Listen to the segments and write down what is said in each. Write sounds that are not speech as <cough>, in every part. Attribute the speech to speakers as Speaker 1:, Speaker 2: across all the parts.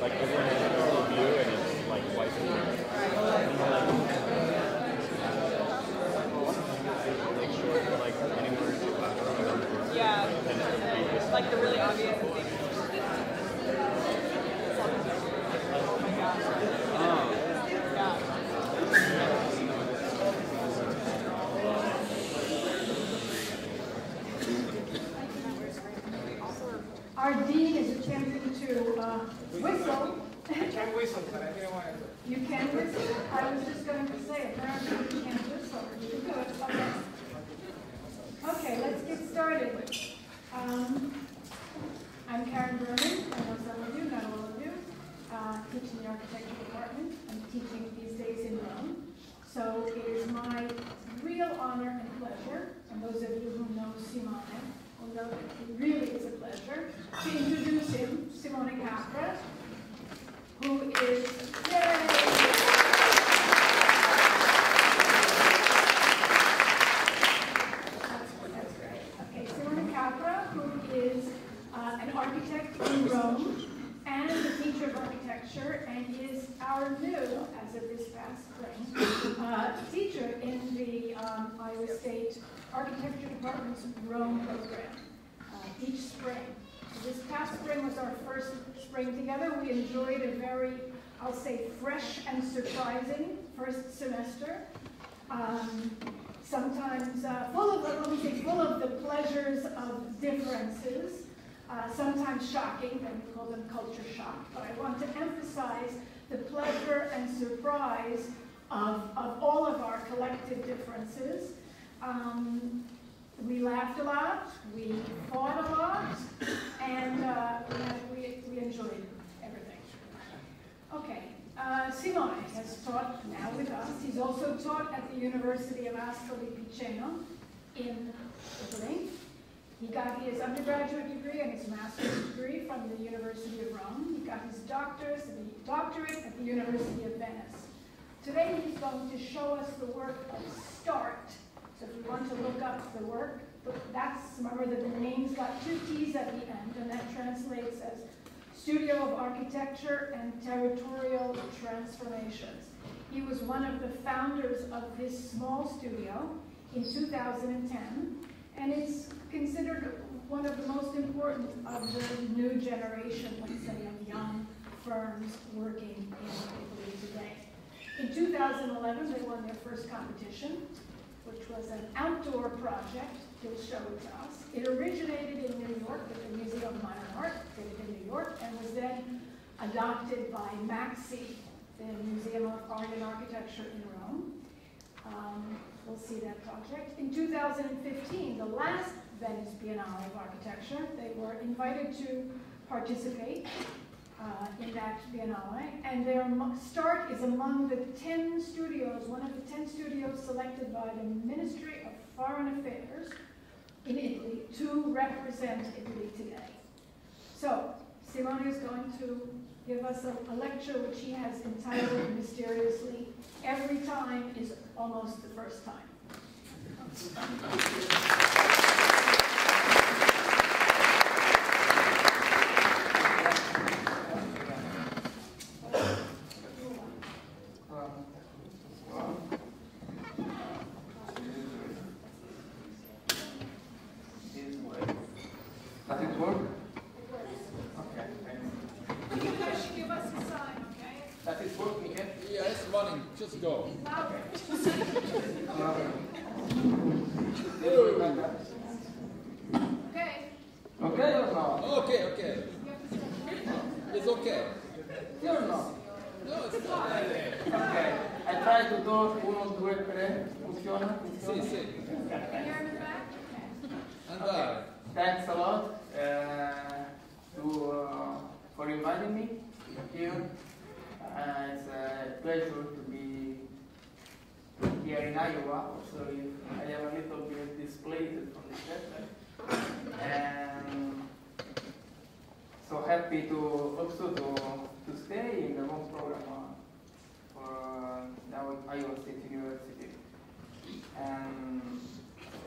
Speaker 1: like, everyone has a full view and it's like white people. Make sure for like anywhere to background
Speaker 2: Yeah,
Speaker 1: and then previous.
Speaker 2: like the really obvious thing. Oh my gosh. Yeah.
Speaker 3: Our dean is attempting to uh, whistle.
Speaker 4: Can whistle, but I didn't want to.
Speaker 3: You can whistle? I was just going to say, apparently you can't whistle. You could, okay. Okay, let's get started. Um, I'm Karen Berman, I know some of you, not all of you, uh, teach in the architecture department. I'm teaching these days in Rome. So it is my real honor and pleasure, and those of you who know Simone will know that it really is a pleasure, to introduce him, Simone Capra, who is, yay! That's that's great. Okay, Simone Capra, who is uh, an architect in Rome and a teacher of architecture, and is our new, as of this past spring, uh, teacher in the um, Iowa State Architecture Department's Rome program uh, each spring. So This past spring was our first spring together. We enjoyed a very, I'll say, fresh and surprising first semester. Um, sometimes uh, full of, let me full of the pleasures of differences, uh, sometimes shocking, then we call them culture shock. But I want to emphasize the pleasure and surprise of, of all of our collective differences. Um, we laughed a lot, we fought a lot, and uh, we, had- we, we enjoyed everything. Okay, uh, Simone has taught now with us. He's also taught at the University of Ascoli Piceno in Italy. He got his undergraduate degree and his master's degree from the University of Rome. He got his doctorate, doctorate at the University of Venice. Today he's going to show us the work of START. So if you want to look up the work, that's, remember that the name's got two T's at the end, and that translates as Studio of Architecture and Territorial Transformations. He was one of the founders of this small studio in 2010, and it's considered one of the most important of the new generation, let's say, of young firms working in Italy today. In 2011, they won their first competition, which was an outdoor project. He'll show it to us. It originated in New York at the Museum of Modern Art, did it in New York, and was then adopted by MAXXI, the Museum of Art and Architecture in Rome. Um, we'll see that project. In 2015, the last Venice Biennale of Architecture, they were invited to participate uh, in that Biennale, and their start is among the 10 studios, one of the 10 studios selected by the Ministry of Foreign Affairs in Italy to represent Italy today. So, Simone is going to give us a, a lecture which he has entitled mysteriously, Every Time is Almost the First Time.
Speaker 4: Does it work? Okay, thanks.
Speaker 3: You guys should give us a sign, okay?
Speaker 4: Does it work, Michael?
Speaker 5: Yeah, it's running. Just go.
Speaker 3: Louder. Okay.
Speaker 4: Okay or not?
Speaker 5: Okay, okay.
Speaker 3: You have to start.
Speaker 5: It's okay.
Speaker 4: Sì or no?
Speaker 5: No, it's not.
Speaker 4: Ok, I try to talk, uno, due, tre, funziona?
Speaker 5: Sì,
Speaker 4: funziona?
Speaker 5: sì.
Speaker 3: And you're in the back? Okay.
Speaker 5: Andare.
Speaker 4: Thanks a lot uh, to, uh, for inviting me here. Uh, it's a pleasure to be here in Iowa. So if I am a little bit displaced from the center. And so happy to also to, to stay in the home program uh, for uh, now at Iowa State University. And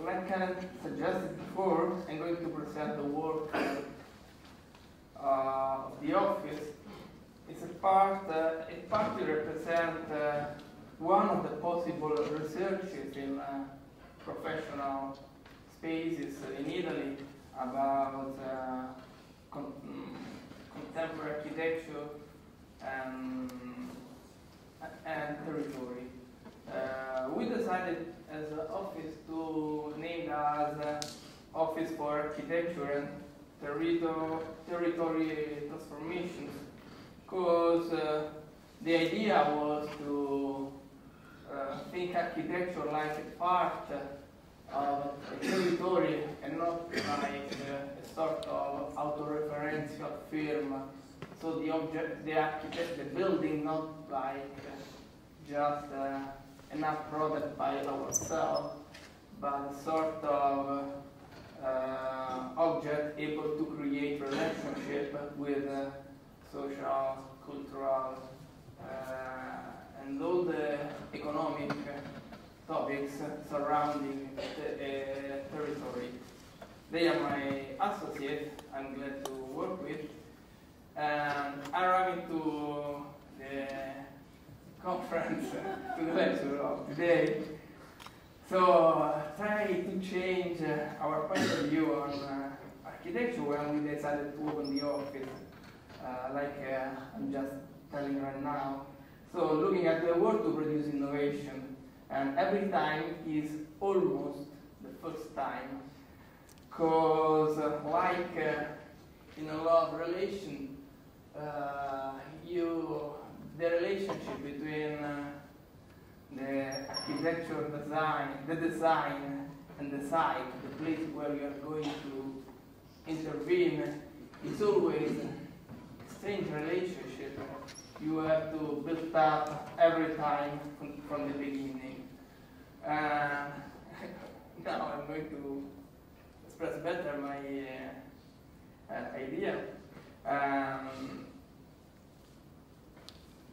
Speaker 4: like Karen suggested before, I'm going to present the work uh, of the office is a part, uh, it partly represents uh, one of the possible researches in uh, professional spaces in Italy about uh, con- contemporary architecture and, and territory. Uh, we decided as an office to name as uh, Office for Architecture and Territo- Territory Transformations because uh, the idea was to uh, think architecture like a part of territory and not like uh, a sort of autoreferential firm. So the object, the architect, the building, not like uh, just uh, enough product by ourselves, but sort of uh, object able to create relationship with uh, social, cultural, uh, and all the economic topics surrounding the uh, territory. They are my associate. I'm glad to work with. And I arriving to the conference, <laughs> to the lecture of today. So try to change uh, our point of view on uh, architecture when we decided to open the office, uh, like uh, I'm just telling right now. So looking at the world to produce innovation, and every time is almost the first time, because uh, like uh, in a love relation, uh, you the relationship between uh, the architecture design, the design and the site, the place where you are going to intervene, is always a strange relationship. You have to build up every time from the beginning. Uh, <laughs> now I'm going to express better my uh, uh, idea. Um,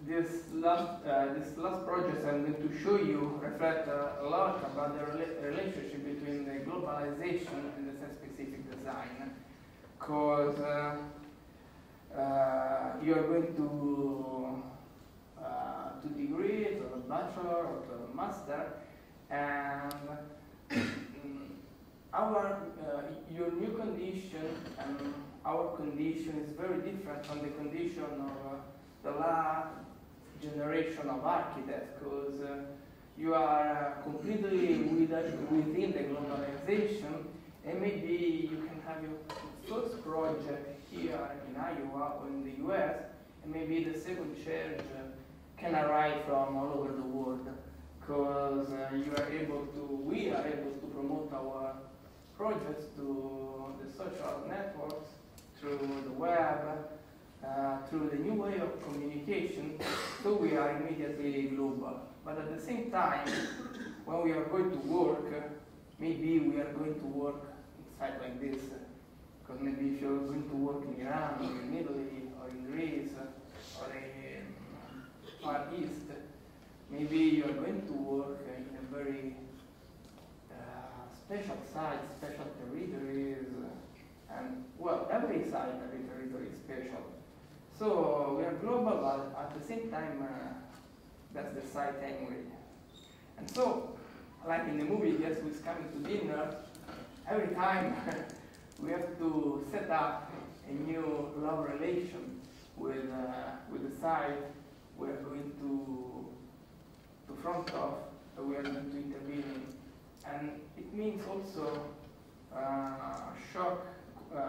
Speaker 4: this last uh, this last project I'm going to show you reflect a lot about the rela relationship between the globalization and the site-specific design, because uh, uh, you are going to to degree, to a bachelor or to a master, and mm, our uh, your new condition and our condition is very different from the condition of uh, the last generation of architects because uh, you are uh, completely with, within the globalization and maybe you can have your first project here in Iowa or in the US and maybe the second church uh, can arrive from all over the world because uh, you are able to, we are able to promote our projects to the social networks through the web uh, through the new way of communication, so we are immediately global. But at the same time, when we are going to work, uh, maybe we are going to work inside like this. Because maybe if you're going to work in Iran, or in Italy, or in Greece, or in Far East, maybe you are going to work in a very uh, special site, special territories, and well, every site, every territory is special. So we are global, but at the same time, uh, that's the site anyway. And so, like in the movie Guess Who's Coming to Dinner, every time <laughs> we have to set up a new love relation with, uh, with the site we're going to front of, we are going to intervene. And it means also uh, shock, uh,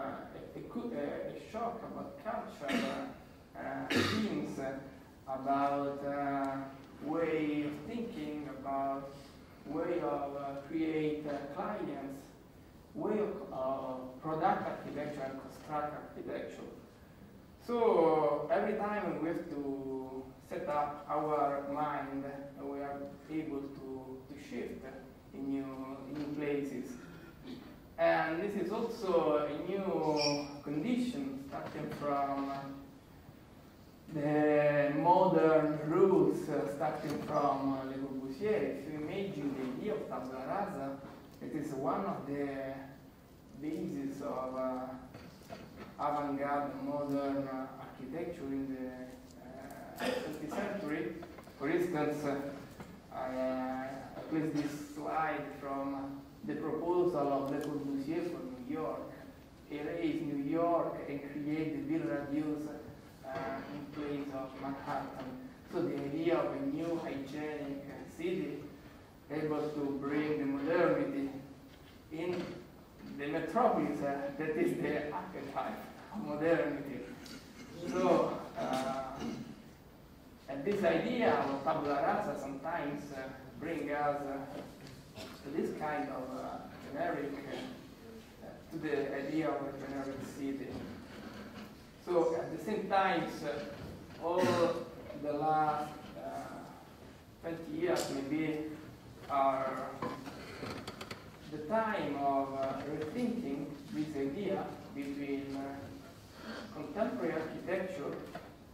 Speaker 4: a, a, shock about culture, uh, <coughs> themes, about uh, way of thinking, about way of uh, create uh, clients, way of uh, product architecture and construct architecture. So every time we have to set up our mind, we are able to, to shift in new, new places. And this is also a new condition starting from the modern rules uh, starting from Le Corbusier. If you imagine the idea of tabula rasa, it is one of the bases of uh, avant-garde modern architecture in the 20th century. For instance, uh, I, placed this slide from the proposal of Le Corbusier for New York. Erase New York and create the Ville Radieuse uh, in place of Manhattan. So the idea of a new hygienic city able to bring the modernity in the metropolis uh, that is the archetype of modernity. So, uh, and this idea of tabula rasa sometimes uh, bring us uh, to this kind of uh, generic, uh, to the idea of a generic city. So at the same time, all the last uh, 20 years maybe are the time of uh, rethinking this idea between contemporary architecture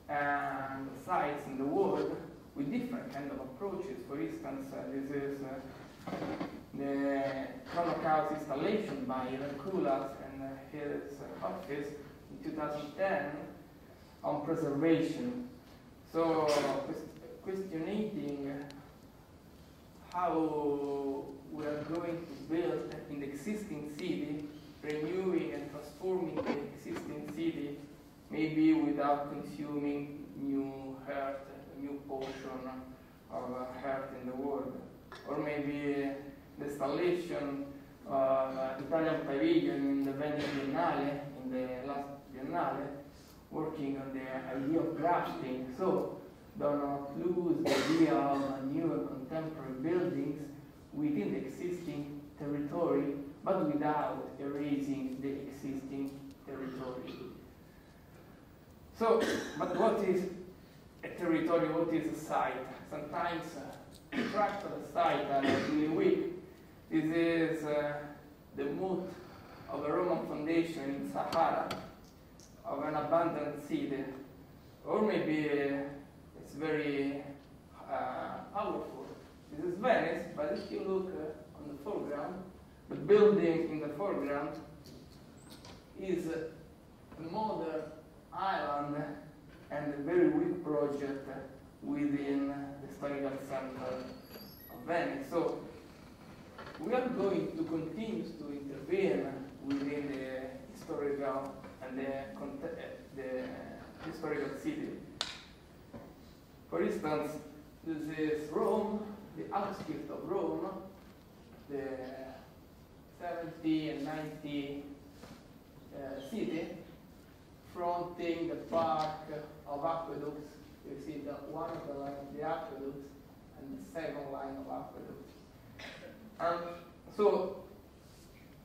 Speaker 4: and sites in the world with different kind of approaches. For instance, uh, this is uh, the Cronocaos installation by Ivan Koolhaas and uh, his office in 2010 on preservation. So, quest- questioning how we are going to build in the existing city, renewing and transforming the existing city, maybe without consuming new earth, new portion of earth in the world. Or maybe the installation uh, Italian pavilion in the Venice Biennale, in the last Biennale, working on the idea of grafting. So, do not lose the idea of new and contemporary buildings within the existing territory, but without erasing the existing territory. So, but what is a territory? What is a site? Sometimes uh, a site are really weak. This is uh, the moat of a Roman foundation in Sahara, of an abandoned city, or maybe uh, it's very uh, powerful. This is Venice, but if you look uh, on the foreground, the building in the foreground is modern island and a very weak project within the historical center of Venice. So we are going to continue to intervene within the historical and the, the historical city. For instance, this is Rome, the outskirts of Rome, the 70 and 90 uh, city, fronting the park of aqueducts. You see the one of the line of the aqueducts and the second line of aqueducts. And so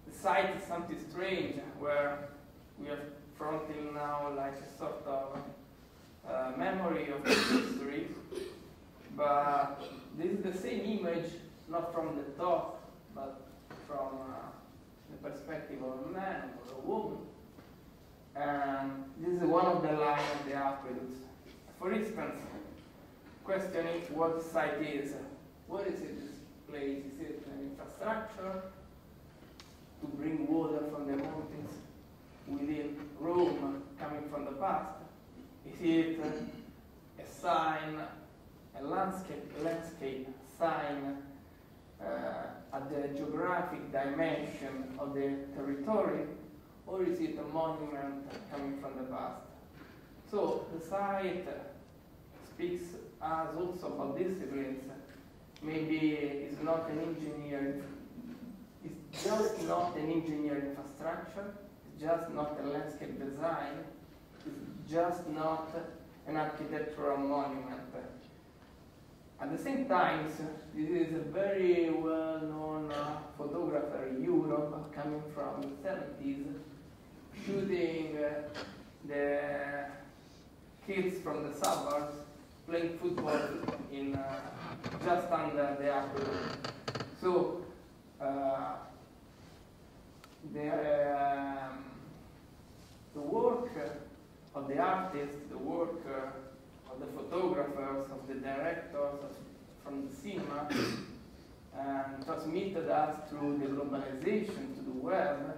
Speaker 4: the site is something strange where we are fronting now like a sort of uh, memory of history, but this is the same image, not from the top, but from uh, the perspective of a man or a woman. And this is one of the lines of the aqueducts. For instance, questioning what site is. What is it, this place? Is it an infrastructure to bring water from the mountains within Rome coming from the past? Is it a sign, a landscape, landscape sign uh, at the geographic dimension of the territory, or is it a monument coming from the past? So the site speaks us also about disciplines. Maybe it's not an engineer, it's just not an engineer infrastructure, it's just not a landscape design, it's just not an architectural monument. At the same time, this is a very well-known uh, photographer in Europe coming from the 70s, shooting uh, the kids from the suburbs playing football in uh, just under the aqueduct. So uh, the um, the work of the artists, the work of the photographers, of the directors of, from the cinema, and <coughs> transmitted us through the globalization to the web,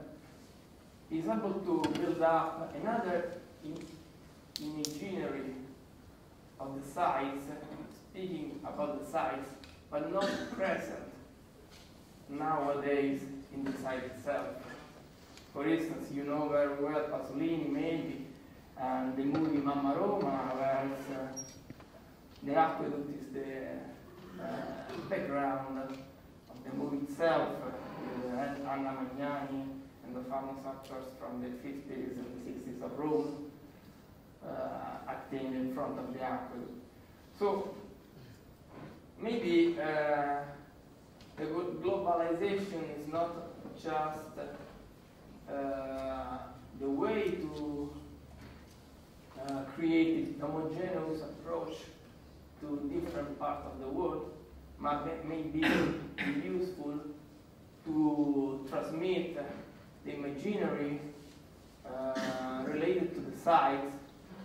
Speaker 4: is able to build up another im- imaginary of the sites, speaking about the sites, but not present nowadays in the site itself. For instance, you know very well Pasolini, maybe, and the movie Mamma Roma, where uh, the aqueduct is the uh, background of the movie itself, with Anna Magnani and the famous actors from the 50s and 60s of Rome uh, in front of the aqueduct. So maybe uh, the globalization is not just uh, the way to uh, create a homogeneous approach to different parts of the world, but may be <coughs> useful to transmit the imaginary uh, related to the sites,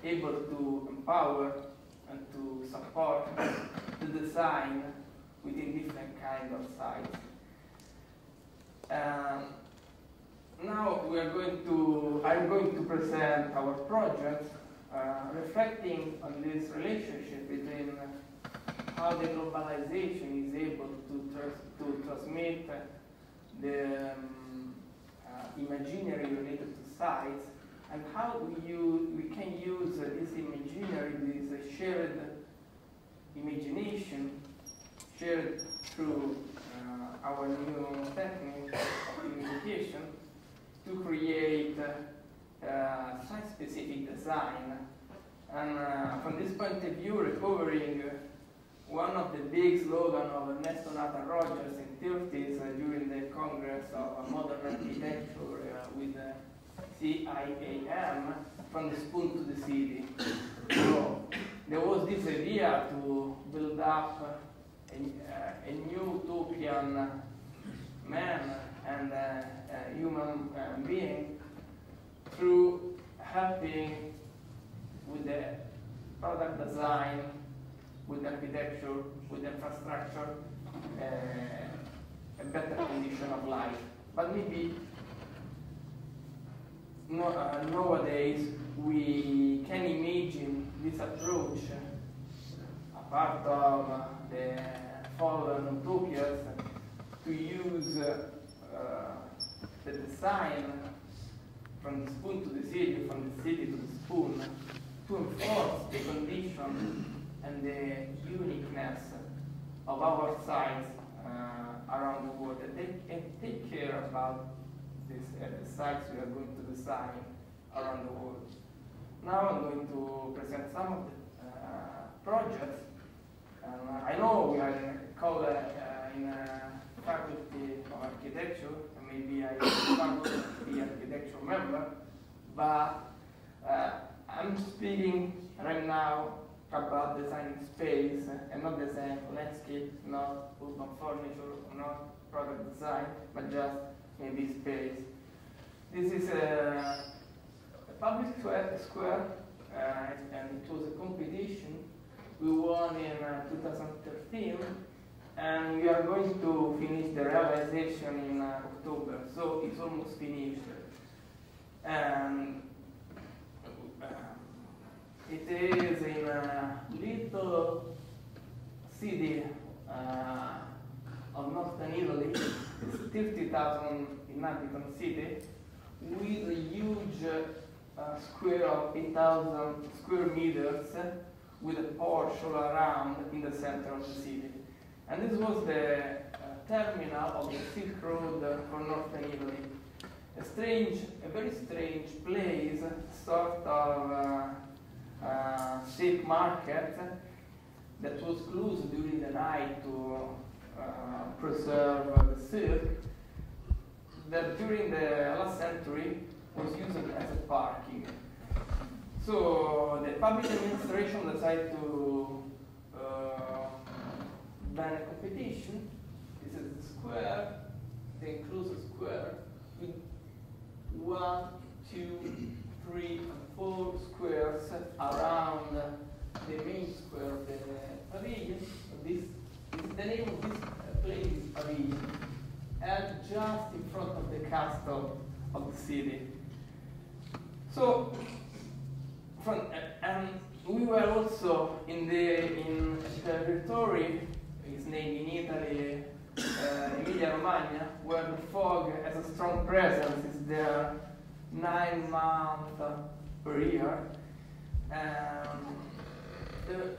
Speaker 4: able to empower and to support <coughs> the design within different kind of sites. Um, now we are going to, I'm going to present our project uh, reflecting on this relationship between how the globalization is able to, trans- to transmit the um, uh, imaginary related to sites and how we, use, we can use uh, this imaginary, this uh, shared imagination shared through uh, our new technique of communication to create uh, uh, site-specific design. And uh, from this point of view, recovering uh, one of the big slogans of Ernesto Nathan Rogers in 30s uh, during the Congress of Modern Architecture uh, with the CIAM, from the spoon to the city. So there was this idea to build up a, a new utopian man and uh, a human uh, being through helping with the product design, with architecture, with infrastructure, uh, a better condition of life. But maybe no, uh, nowadays we can imagine this approach apart of uh, the fallen utopias to use uh, the design from the spoon to the city, from the city to the spoon, to enforce the condition and the uniqueness of our sites uh, around the world. And take, and take care about sites we are going to design around the world. Now I'm going to present some of the uh, projects. Um, I know we are in uh, in a faculty of architecture, and maybe I am faculty architecture member, but uh, I'm speaking right now about designing space and not design landscape, not urban furniture, not product design, but just maybe space. This is a, a public square, uh, and it was a competition. We won in uh, 2013, and we are going to finish the realization in uh, October, so it's almost finished. And uh, it is in a little city uh, of northern Italy. It's 30,000 inhabitant city with a huge uh, square of 8,000 square meters with a porch all around in the center of the city. And this was the uh, terminal of the Silk Road for northern Italy. A strange, a very strange place, sort of uh, uh, silk market that was closed during the night to uh, preserve the silk that during the last century was used as a parking. So the public administration decided to uh, ban a competition. This is the square, the enclosed square, with one, two, three, and four squares around the main square of the pavilion. This the name of this place is and just in front of the castle of the city. So, from, uh, and we were also in the in territory, is named in Italy, uh, Emilia Romagna, where the fog has a strong presence. It's there nine months per year. Um, the,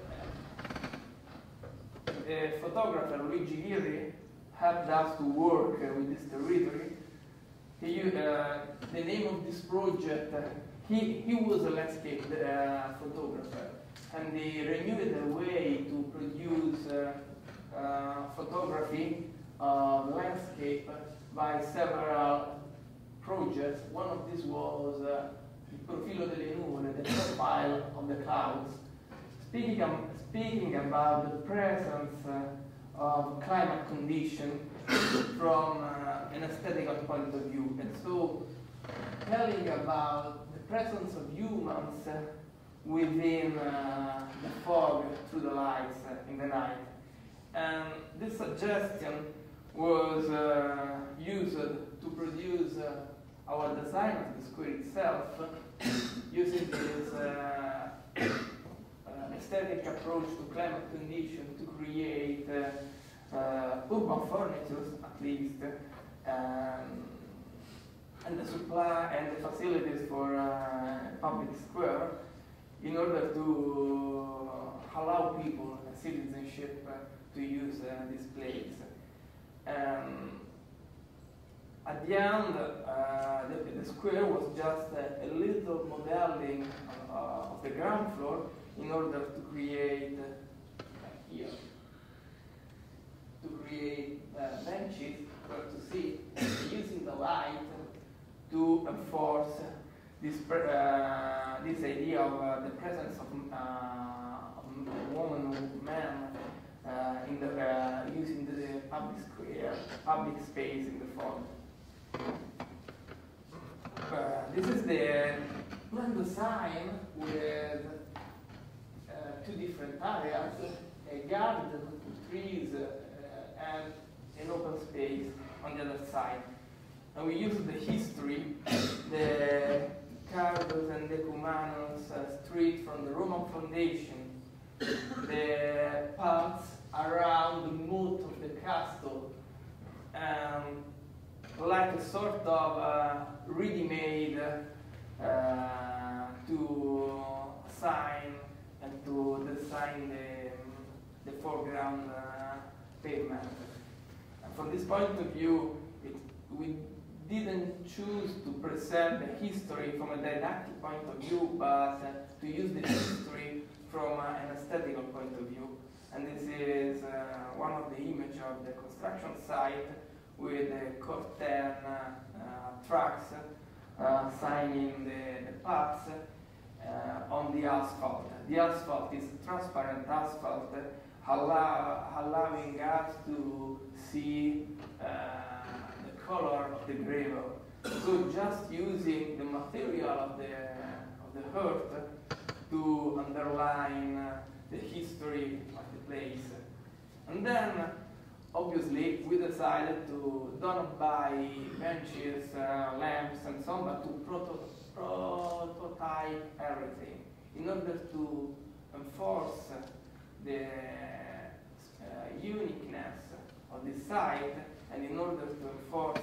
Speaker 4: photographer Luigi Ghirri helped us to work uh, with this territory. He, uh, the name of this project, uh, he, he was a landscape uh, photographer, and he renewed a way to produce photography of landscape by several projects. One of these was uh, Il Profilo delle Nuvole, the profile of the clouds. Speaking, speaking about the presence uh, of climate condition from uh, an aesthetical point of view. And so telling about the presence of humans uh, within uh, the fog through the lights uh, in the night. And this suggestion was uh, used to produce uh, our design of the square itself using this uh, aesthetic approach to climate condition to create uh, uh, urban furniture, at least, um, and the supply and the facilities for uh, public square in order to allow people citizenship to use this place. Um, at the end, uh, the, the square was just a, a little modeling uh, of the ground floor in order to create uh, here, to create uh, benches where to sit, using the light to enforce this, uh, this idea of uh, the presence of, uh, of woman or man uh, in the, uh, using the public square, public space in the. Uh, this is the plan design with uh, two different areas, a garden with trees uh, and an open space on the other side. And we use the history, the Cardos and Decumanus uh, street from the Roman foundation, the paths around the moat of the castle, um, like a sort of uh, ready-made uh, to sign and to design the, the foreground uh, pavement. And from this point of view, it, we didn't choose to preserve the history from a didactic point of view, but uh, to use the history from uh, an aesthetical point of view. And this is uh, one of the images of the construction site with the curtain uh, uh, tracks uh, signing the, the paths on the asphalt. The asphalt is transparent asphalt, allow, allowing us to see uh, the color of the gravel. So just using the material of the, of the earth to underline uh, the history of the place. And then, obviously, we decided to don't buy benches, uh, lamps, and so on, but to proto- prototype everything in order to enforce the uh, uniqueness of the site and in order to enforce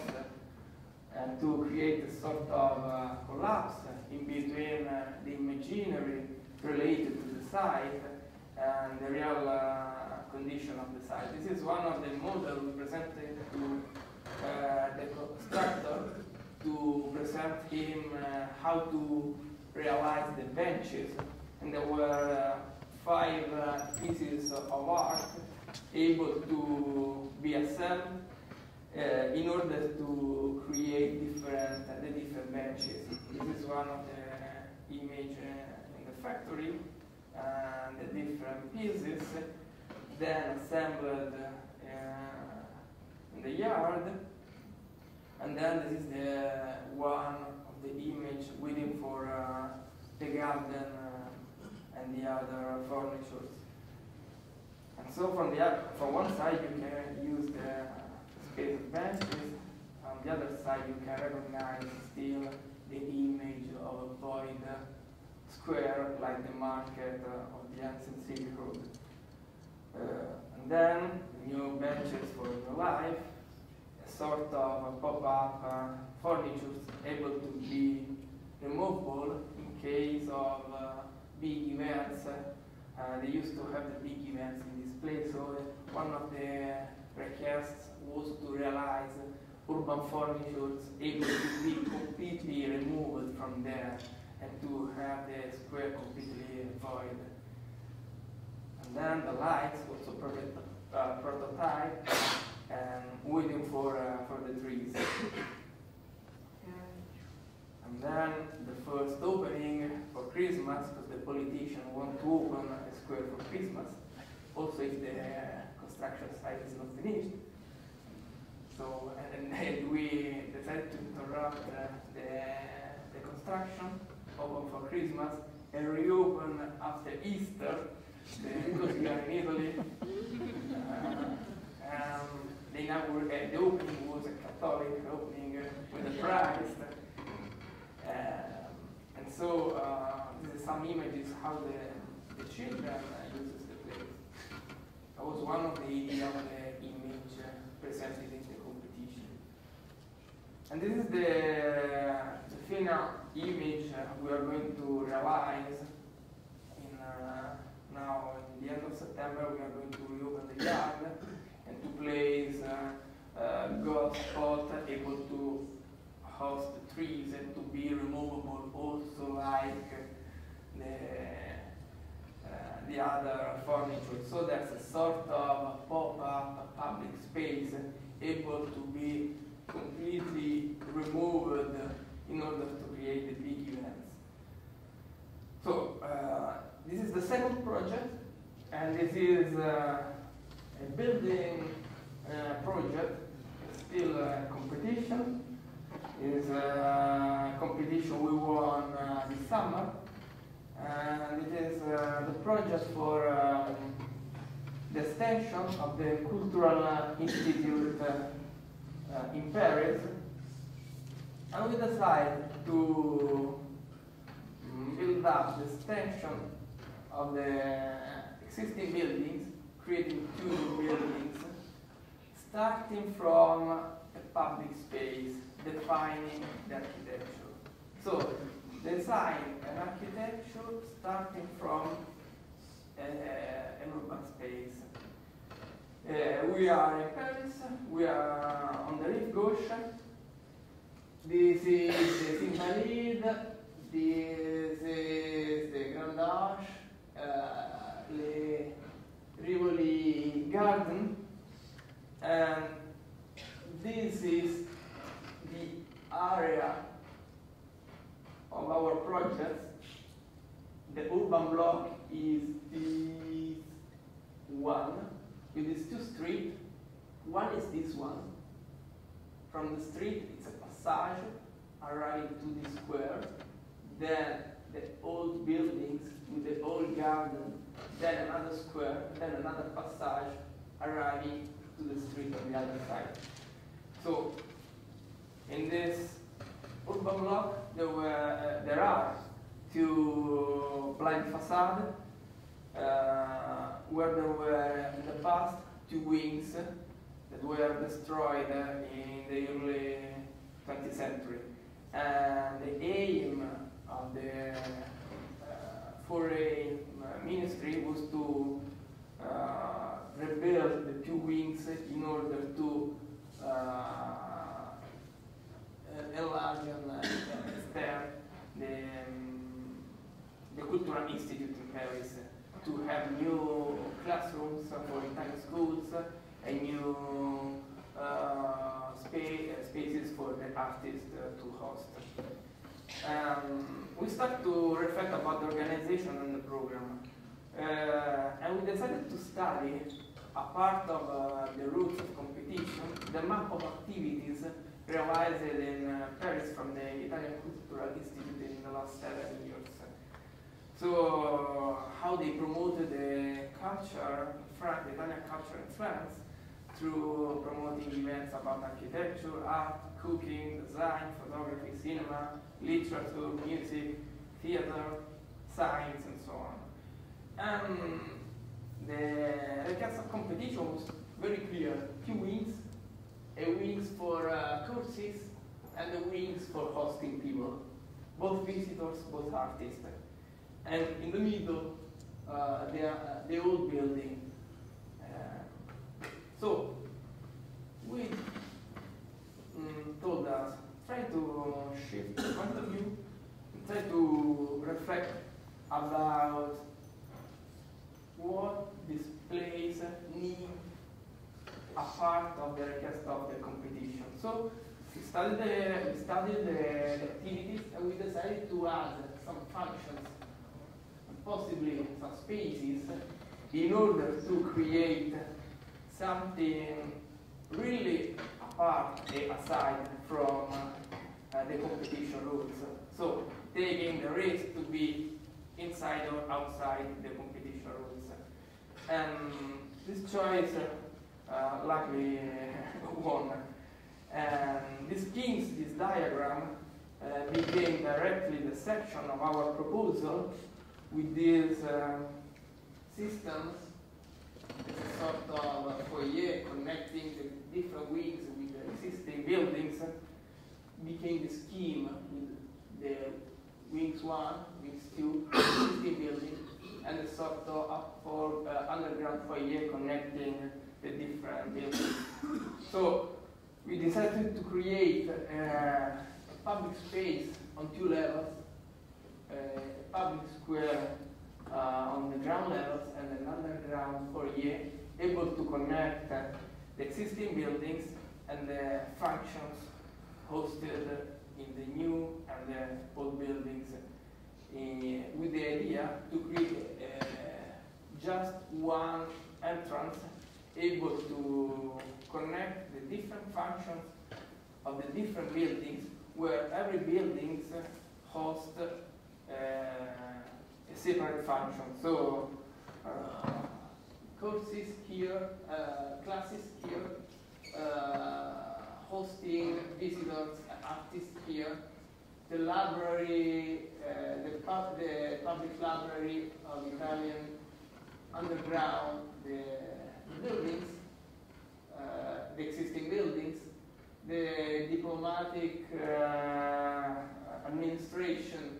Speaker 4: and to create a sort of uh, collapse in between uh, the imaginary related to the site and the real uh, condition of the site. This is one of the models presented to uh, the constructor to present him uh, how to realize the benches. And there were uh, five uh, pieces of art able to be assembled uh, in order to create different the different benches. This is one of the image uh, in the factory and the different pieces then assembled uh, in the yard. And then this is the one of the image waiting for uh, the garden uh, and the other furniture. And so from the from one side you can use the space of benches, on the other side you can recognize still the image of a void square like the market uh, of the ancient Silk Road. Uh, and then new benches for your life, sort of pop-up uh, furniture able to be removable in case of uh, big events. They used to have the big events in this place, so one of the requests was to realize urban furniture able to be completely removed from there and to have the square completely void. And then the lights, also uh, prototype, and waiting for, uh, for the trees. And then the first opening for Christmas, because the politician want to open a square for Christmas, also if the construction site is not finished. So, and then <laughs> we decided to interrupt uh, the, the construction, open for Christmas, and reopen after Easter, because we are in Italy. <laughs> Uh, um, the, inaugural, uh, the opening was a Catholic opening uh, with a priest. Um, and so uh, this is some images how the, the children uh, uses the place. That was one of the of image uh, presented in the competition. And this is the, the final image uh, we are going to realize in uh, now in the end of September we are going to reopen the yard to place uh, uh, ghost spot able to host the trees and to be removable also like the uh, the other furniture. So there's a sort of pop-up public space able to be completely removed in order to create the big events. So uh, this is the second project, and this is uh, a building uh, project. Still a competition. It's a competition we won uh, this summer, and it is uh, the project for um, the extension of the Cultural Institute uh, uh, in Paris. And we decided to mm, build up the extension of the existing buildings, creating two new buildings, starting from a public space, defining the architecture. So, design an architecture starting from uh, an urban space. Uh, we are in Paris, we are on the Rive Gauche. This is the Invalides, this is the Grand Arche, uh, Rivoli Garden, and this is the area of our project. The urban block is this one, with these two streets. One is this one. From the street, it's a passage arriving to the square. Then the old buildings with the old garden. Then another square. Then another passage arriving to the street on the other side. So, in this urban block, there were uh, there are two blind facades uh, where there were in the past two wings that were destroyed in the early 20th century. And the aim of the foreign uh, ministry was to uh, rebuild the two wings in order to uh, enlarge and expand the, um, the Cultural Institute in Paris to have new classrooms for Italian schools and new uh, spa- spaces for the artists to host. Um, we start to reflect about the organization and the program. Uh, and we decided to study, a part of uh, the roots of competition, the map of activities realized in uh, Paris from the Italian Cultural Institute in the last seven years. So, how they promoted the culture, the Italian culture in France, through promoting events about architecture, art, cooking, design, photography, cinema, literature, music, theater, science, and so on. And the of competition was very clear. Two wings, a wings for uh, courses and a wings for hosting people, both visitors, both artists. And in the middle, uh, uh, the old building. So, we mm, told us, try to shift the point of view, try to reflect about what this place need a part of the request of the competition. So we studied the, we studied the, activities and we decided to add some functions, possibly some spaces, in order to create something really apart, aside from uh, the competition rules. So taking the risk to be inside or outside the competition rules. And this choice uh, luckily <laughs> won. And this kings, this diagram, uh, became directly the section of our proposal with these um, systems, it's a sort of a foyer connecting the different wings with the existing buildings, became the scheme with the wings one, wings two, <coughs> existing building, and a sort of up for uh, underground foyer connecting the different buildings. So we decided to create uh, a public space on two levels, uh, a public square uh, on the ground levels and an underground foyer, able to connect uh, the existing buildings and the functions hosted in the new and the old buildings uh, with the idea to create uh, just one entrance able to connect the different functions of the different buildings where every building hosts uh, a separate function. So uh, courses here, uh, classes here, uh, hosting visitors artists here, the library, uh, the, pub, the public library of Italian underground, the buildings, uh, the existing buildings, the diplomatic uh, administration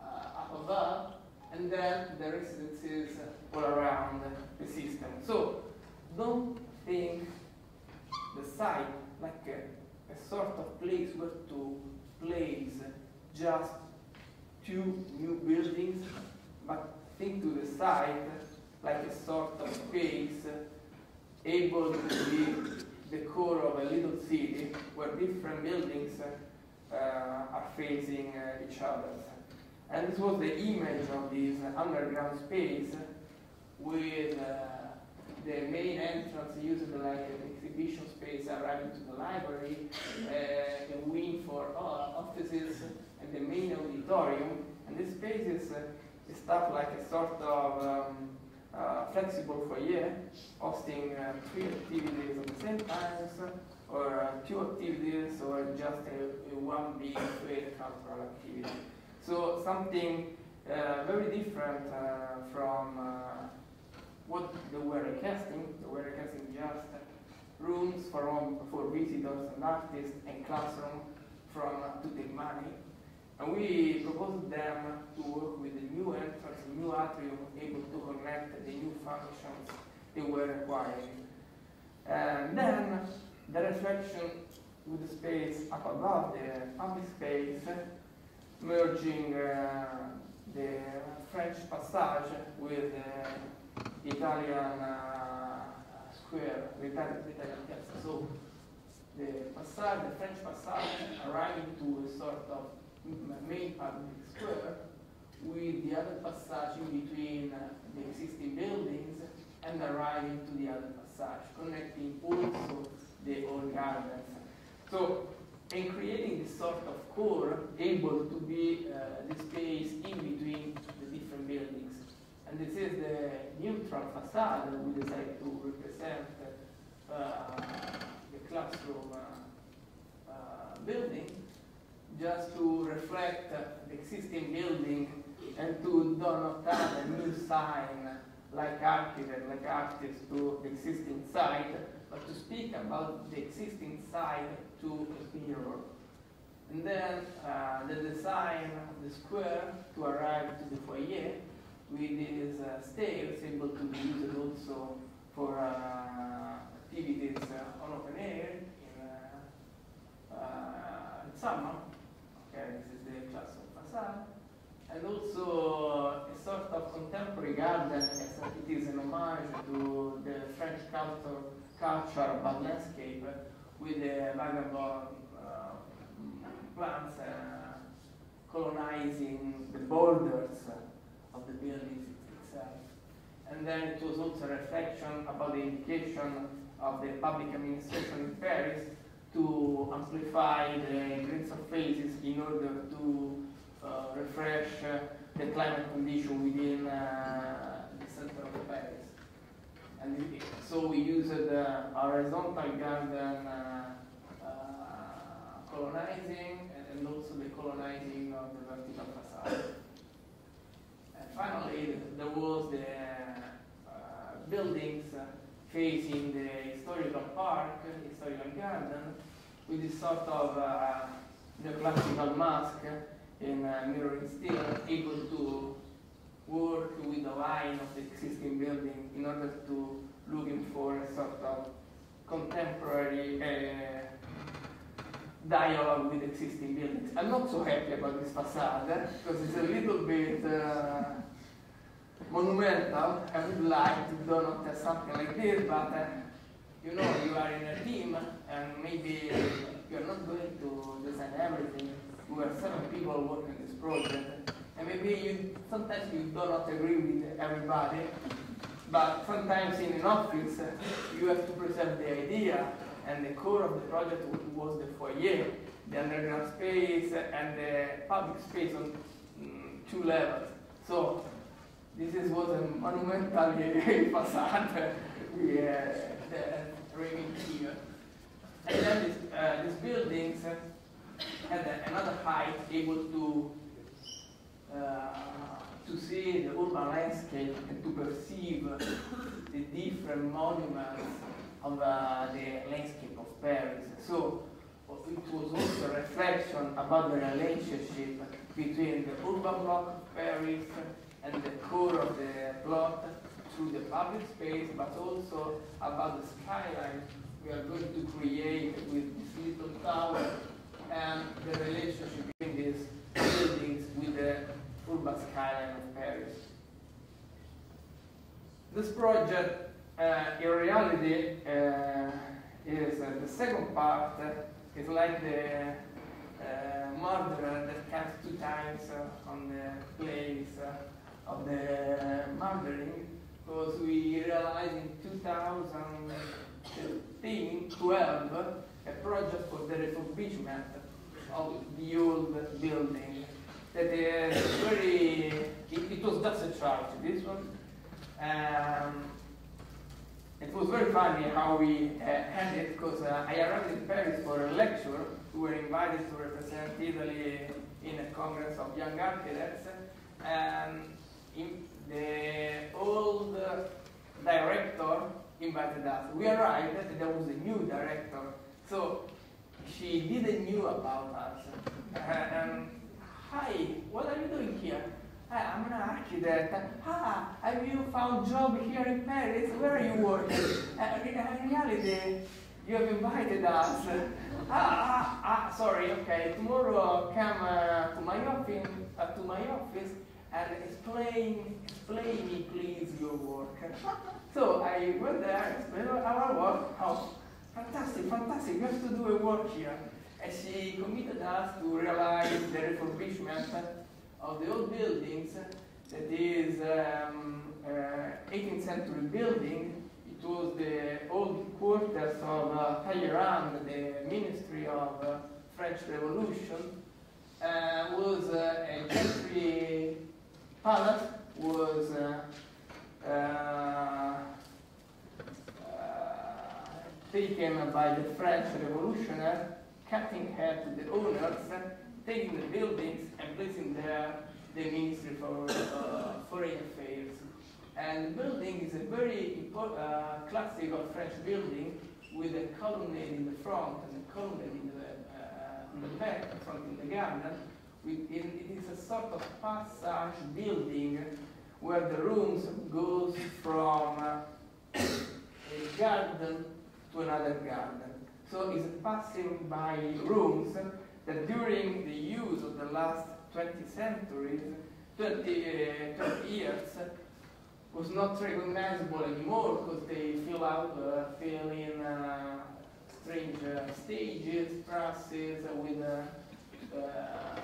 Speaker 4: uh, up above, and then the residences all around the system. So don't think the site like a, a sort of place where to place just two new buildings, but think to the site like a sort of space able to be the core of a little city where different buildings uh, are facing uh, each other. And this was the image of this underground space with uh, the main entrance used like an exhibition space arriving to the library, uh, a wing for uh, offices, and the main auditorium. And this space is, is stuff like a sort of um, uh, flexible foyer, hosting uh, three activities at the same time, or uh, two activities, or just a, a one big cultural activity. So something uh, very different uh, from uh, what they were requesting. They were requesting just rooms for, um, for visitors and artists and classroom from to take money. And we proposed them to work with the new entrance, the new atrium, able to connect the new functions they were requiring. And then the reflection with the space up above, the public space, merging uh, the French passage with the Italian uh, square, the Italian, piazza. So the passage, the French passage, arriving to a sort of main public square with the other passage in between uh, the existing buildings and arriving to the other passage, connecting also the old gardens. So, in creating this sort of core, able to be uh, the space in between the different buildings. And this is the neutral facade that we decided to represent uh, the classroom uh, uh, building just to reflect the existing building and to do not add a new sign like architect, like artists to the existing site, but to speak about the existing site to a mirror. And then uh, the design of the square to arrive to the foyer with these uh, stairs able to be used also for uh, activities uh, on open air in, uh, uh, in summer. Okay, this is the class of facade. And also a sort of contemporary garden as it is an homage to the French culture, culture about landscape with the vagabond uh, plants uh, colonizing the borders of the buildings itself. And then it was also a reflection about the indication of the public administration in Paris to amplify the green surfaces in order to uh, refresh uh, the climate condition within uh, the center of Paris. And so we used uh, horizontal garden uh, uh, colonizing and, and also the colonizing of the vertical facade. And finally, there was the uh, buildings uh, facing the historical park, historical garden, with this sort of uh, neoclassical mask in uh, mirroring steel, able to work with the line of the existing building in order to looking for a sort of contemporary uh, dialogue with existing buildings. I'm not so happy about this facade eh, because it's a little bit uh, monumental. I would like to do not have something like this, but uh, you know, you are in a team and maybe you're not going to design everything. We are seven people working this project, and maybe you sometimes you do not agree with everybody, but sometimes in an office uh, you have to present the idea, and the core of the project was the foyer, the underground space, and the public space on mm, two levels. So this is was a monumental <laughs> facade we uh, remaining here. And then this, uh, these buildings had another height able to to see the urban landscape and to perceive the different monuments of uh, the landscape of Paris. So uh, it was also a reflection about the relationship between the urban block of Paris and the core of the plot through the public space, but also about the skyline we are going to create with this little tower and the relationship between these buildings with the urban skyline of Paris. This project, uh, in reality, uh, is uh, the second part. Is like the uh, murderer that comes two times uh, on the place uh, of the murdering, because we realized in 2013, 12, a project for the refurbishment of the old building that is very, it, it was just a charge, this one. Um, it was very funny how we uh, it because uh, I arrived in Paris for a lecture. We were invited to represent Italy in a congress of young architects, and the old director invited us. We arrived, and there was a new director, so she didn't knew about us. Uh, and hi, what are you doing here? "Hi, I'm an architect. Ah, have you found a job here in Paris? Where are you working? Uh, in in reality, you have invited us. Ah, ah, ah, sorry. Okay, tomorrow come uh, to my office, uh, to my office, and explain, explain me, please, your work. <laughs> So I went there, explained our work. Oh, fantastic, fantastic. You have to do a work here. And she committed us to realize the refurbishment of the old buildings that is um, uh, 18th century building. It was the old quarters of uh, the Ministry of uh, French Revolution. Uh, was uh, a gentry palace, was uh, uh, taken by the French revolutionary, cutting head to the owners, taking the buildings and placing there the Ministry for uh, Foreign Affairs. And the building is a very important, uh, classical French building with a colonnade in the front and a colonnade in the, uh, in the back, front in the garden. It is a sort of passage building where the rooms goes from uh, a garden to another garden. So it's passing by rooms that during the use of the last 20 centuries, 20, uh, 20 years, was not recognizable anymore because they fill out, uh, fill in uh, strange uh, stages, trusses with uh, uh,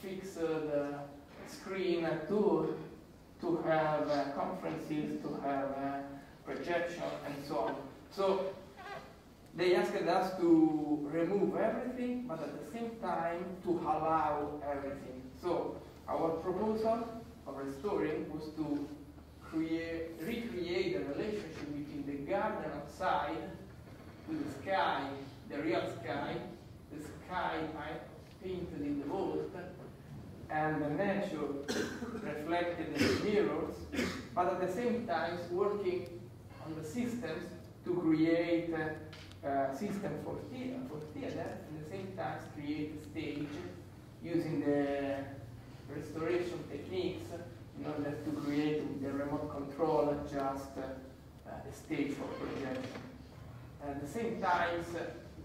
Speaker 4: fixed uh, screen to to have conferences, to have projection, and so on. So they asked us to remove everything, but at the same time to allow everything. So our proposal of restoring was to create, recreate the relationship between the garden outside with the sky, the real sky, the sky I painted in the vault, and the nature <coughs> reflected in the mirrors, but at the same time working on the systems to create a, a system for theater, for theater, and the same time create a stage using the restoration techniques in order to create with the remote control just uh, a stage for projection. At the same time,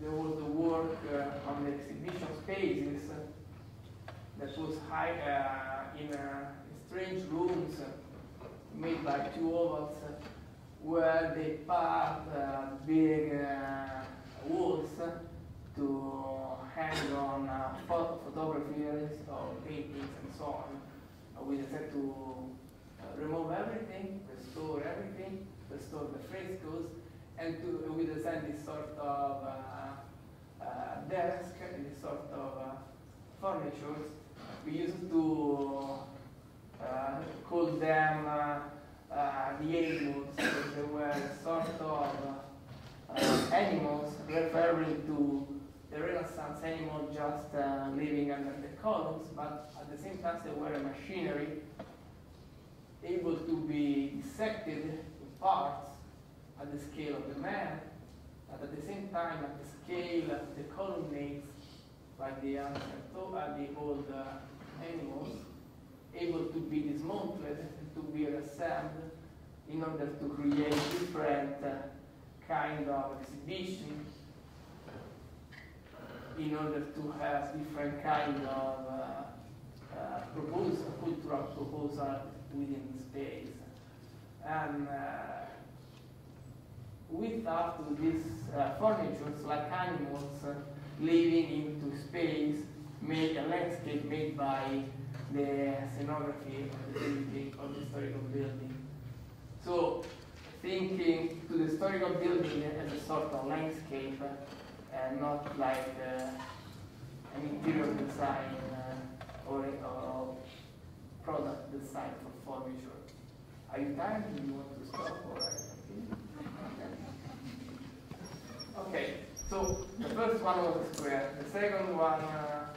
Speaker 4: there was the work uh, on the exhibition spaces that was high, uh, in strange rooms made by two ovals where they part big walls to hang on uh, photo photographies or paintings and so on. Uh, we decided to uh, remove everything, restore everything, restore the frescoes, and to, we designed this sort of desk, this sort of furniture we used to uh, call them uh, uh, the animals, because they were sort of uh, animals referring to the Renaissance animal just uh, living under the columns, but at the same time they were a machinery able to be dissected in parts at the scale of the man, but at the same time at the scale of the colonnades like the ancient, uh, the old uh, animals able to be dismantled to be reassembled in order to create different uh, kind of exhibition in order to have different kind of uh, uh, proposal, cultural proposal within the space. And uh, thought these uh, furnitures like animals uh, living into space made a landscape made by the scenography of the building, of the historical building. So thinking to the historical building as a sort of landscape uh, and not like uh, an interior design uh, or, or product design for furniture. Are you tired? Do you want to stop or Okay, so the first one was a square. The second one uh,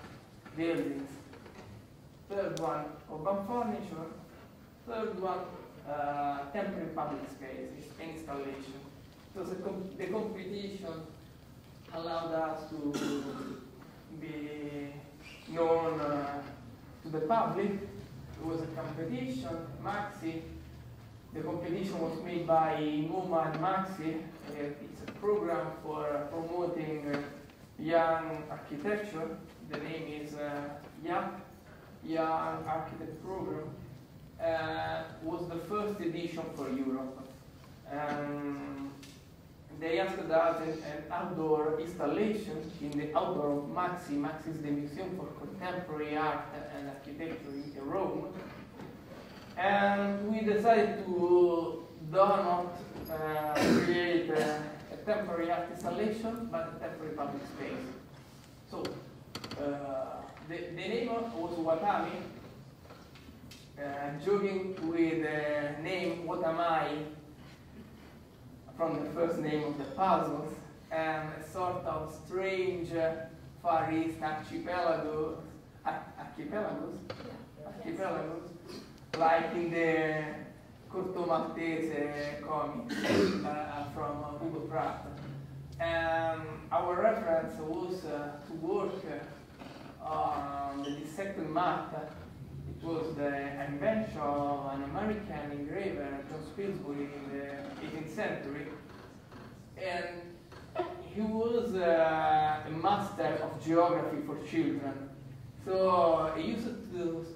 Speaker 4: buildings. Third one, urban furniture. Third one, uh, temporary public spaces, installation. So the, the competition allowed us to be known uh, to the public. It was a competition, MAXXI. The competition was made by MoMA and MAXXI. It's a program for promoting uh, young architecture the name is uh, Young, Young Architect Program, uh, was the first edition for Europe. Um, they asked us an, an, outdoor installation in the outdoor of MAXXI. MAXXI is the Museum for Contemporary Art and Architecture in Rome. And we decided to do not uh, create a, a temporary art installation, but a temporary public space. So uh, the, the name was WHATAMI, uh, joking with the name What Am I from the first name of the puzzles. and a sort of strange Far East archipelago, ar- archipelagos, archipelagos, like in the Corto Maltese comics uh, from Hugo Pratt. And our reference was uh, to work on the dissected map. It was the invention of an American engraver, John Spilsbury, in the 18th century. And he was uh, a master of geography for children. So he used to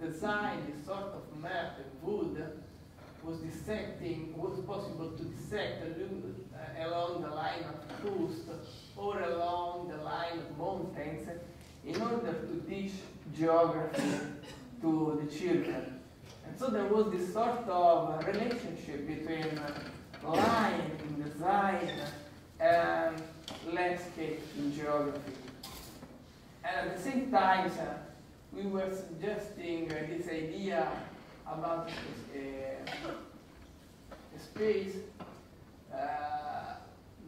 Speaker 4: design this sort of map in wood was dissecting, was possible to dissect uh, along the line of coast or along the line of mountains in order to teach geography to the children. And so there was this sort of relationship between line in design and landscape in geography. And at the same time, uh, we were suggesting uh, this idea about uh, a space uh,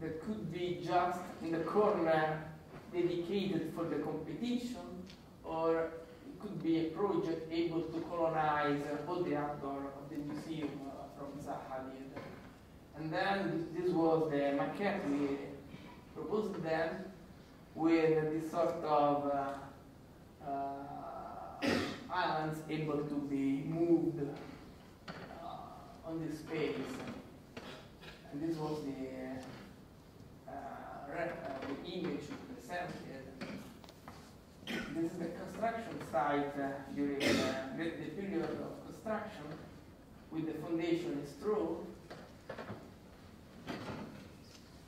Speaker 4: that could be just in the corner dedicated for the competition, or it could be a project able to colonize all the outdoor of the museum uh, from Zaha And then this was the maquette we proposed then with this sort of uh, uh, islands able to be moved uh, on this space. And this was the, uh, uh, the image This is the construction site uh, during the, the period of construction with the foundation is straw.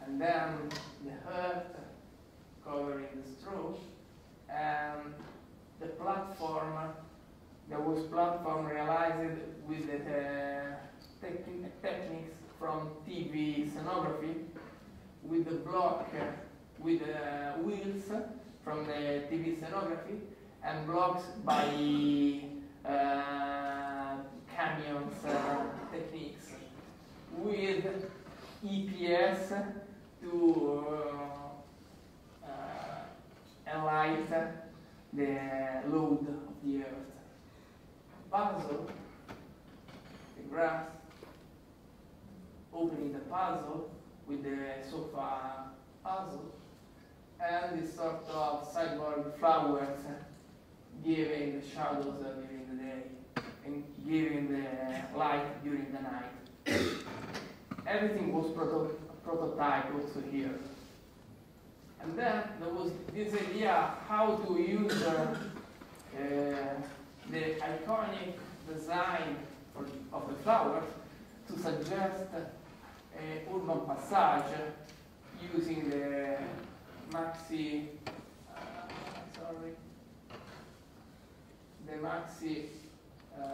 Speaker 4: And then the earth covering the straw. And the platform, there was platform realized with the techni- techniques from TV scenography, with the block, with the wheels from the TV scenography, and blocks by uh, canyons uh, techniques, with EPS to uh, uh, enlight the load of the earth. Puzzle, the grass, opening the puzzle with the sofa puzzle, and this sort of sideboard flowers giving the shadows uh, during the day and giving the light during the night. Everything was proto- prototype also here. And then there was this idea how to use uh, uh, the iconic design for, of the flowers to suggest an urban passage using the MAXXI, uh, sorry, the MAXXI uh,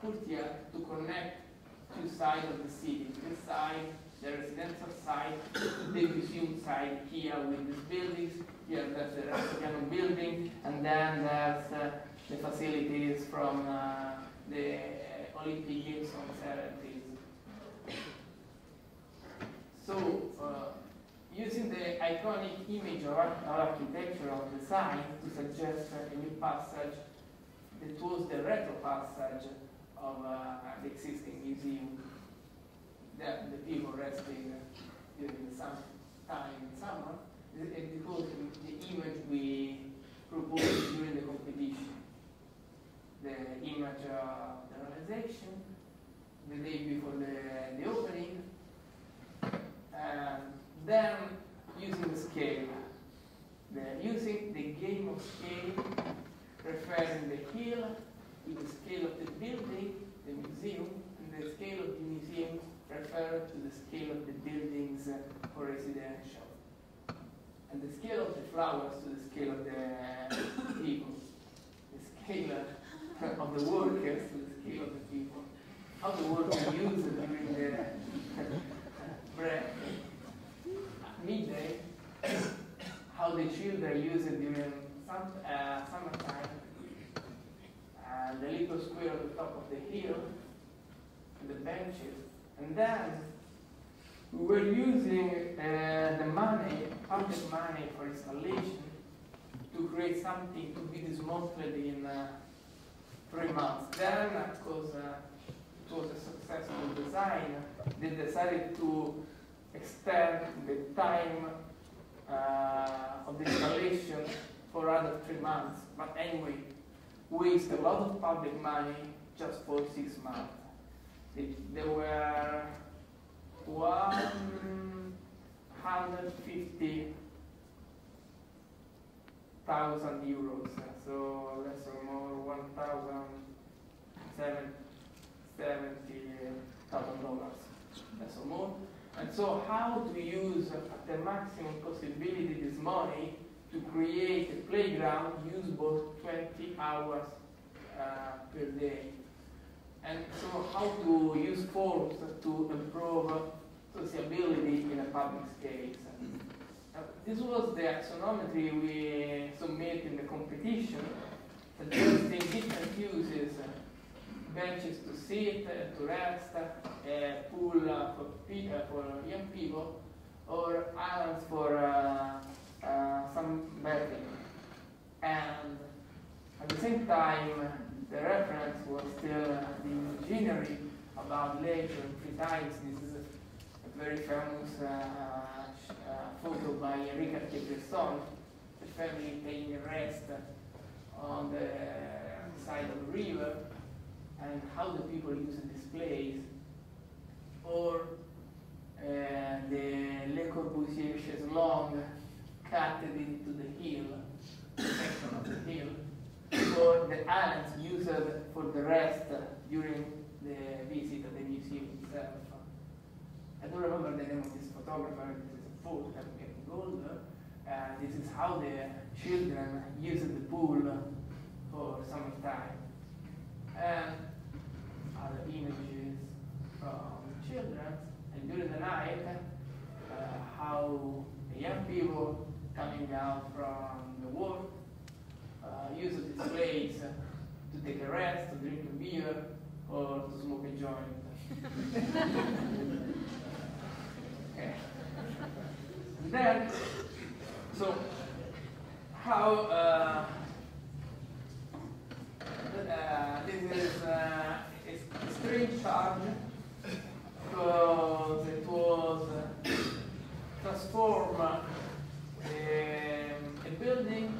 Speaker 4: courtyard to connect two sides of the city. This side, the residential side, the museum side here with these buildings. Here there's the restaurant building, and then there's uh, the facilities from uh, the Olympic Games on 70s. So, uh, using the iconic image of ar- of architecture of design to suggest a new passage that was the retro passage of uh, the existing museum that the people resting during the sum- time in summer, because the image we proposed during the competition, the image of the realization, the day before the, the opening, and then using the scale, the, using the game of scale, referring the hill with the scale of the building, the museum, and the scale of the museum referred to the scale of the buildings uh, for residential. And the scale of the flowers to the scale of the <coughs> people. The scale uh, of the workers to the scale of the people. How the workers use it during the break. Midday, <coughs> how the children use it during some, uh, summertime. And the little square on the top of the hill, and the benches. And then we were using uh, the money, public money for installation to create something to be dismantled in uh, three months. Then, because uh, it was a successful design, they decided to extend the time uh, of the installation for another three months. But anyway, waste a lot of public money just for six months. There were 150 thousand euros, so less or more one thousand seventy thousand dollars, less or more. And so, how to use at the maximum possibility this money to create a playground usable 20 hours uh, per day? And so, how to use forms to improve sociability in a public space? Uh, this was the axonometry we submit in the competition, suggesting different uses, benches to sit, uh, to rest, a pool for, pe- uh, for young people, or islands for uh, uh, some bathing. And at the same time, the reference was still uh, the engineering about leisure and free. This is a, very famous uh, uh, photo by Enrique Cartier-Bresson, the family taking a rest on the side of the river, and how the people use this place, or uh, the Le chaise longue cut into the hill, section of the hill, or the islands used for the rest during the visit of the museum itself. I don't remember the name of this photographer, this is a photo, I'm getting older. Uh, this is how the children use the pool for summertime. And other images from children, and during the night, uh, how the young people coming out from the work uh, use this place to take a rest, to drink a beer, or to smoke a joint. <laughs> okay. And then, so how uh, uh, this is uh, charge because it was uh, transform uh, a building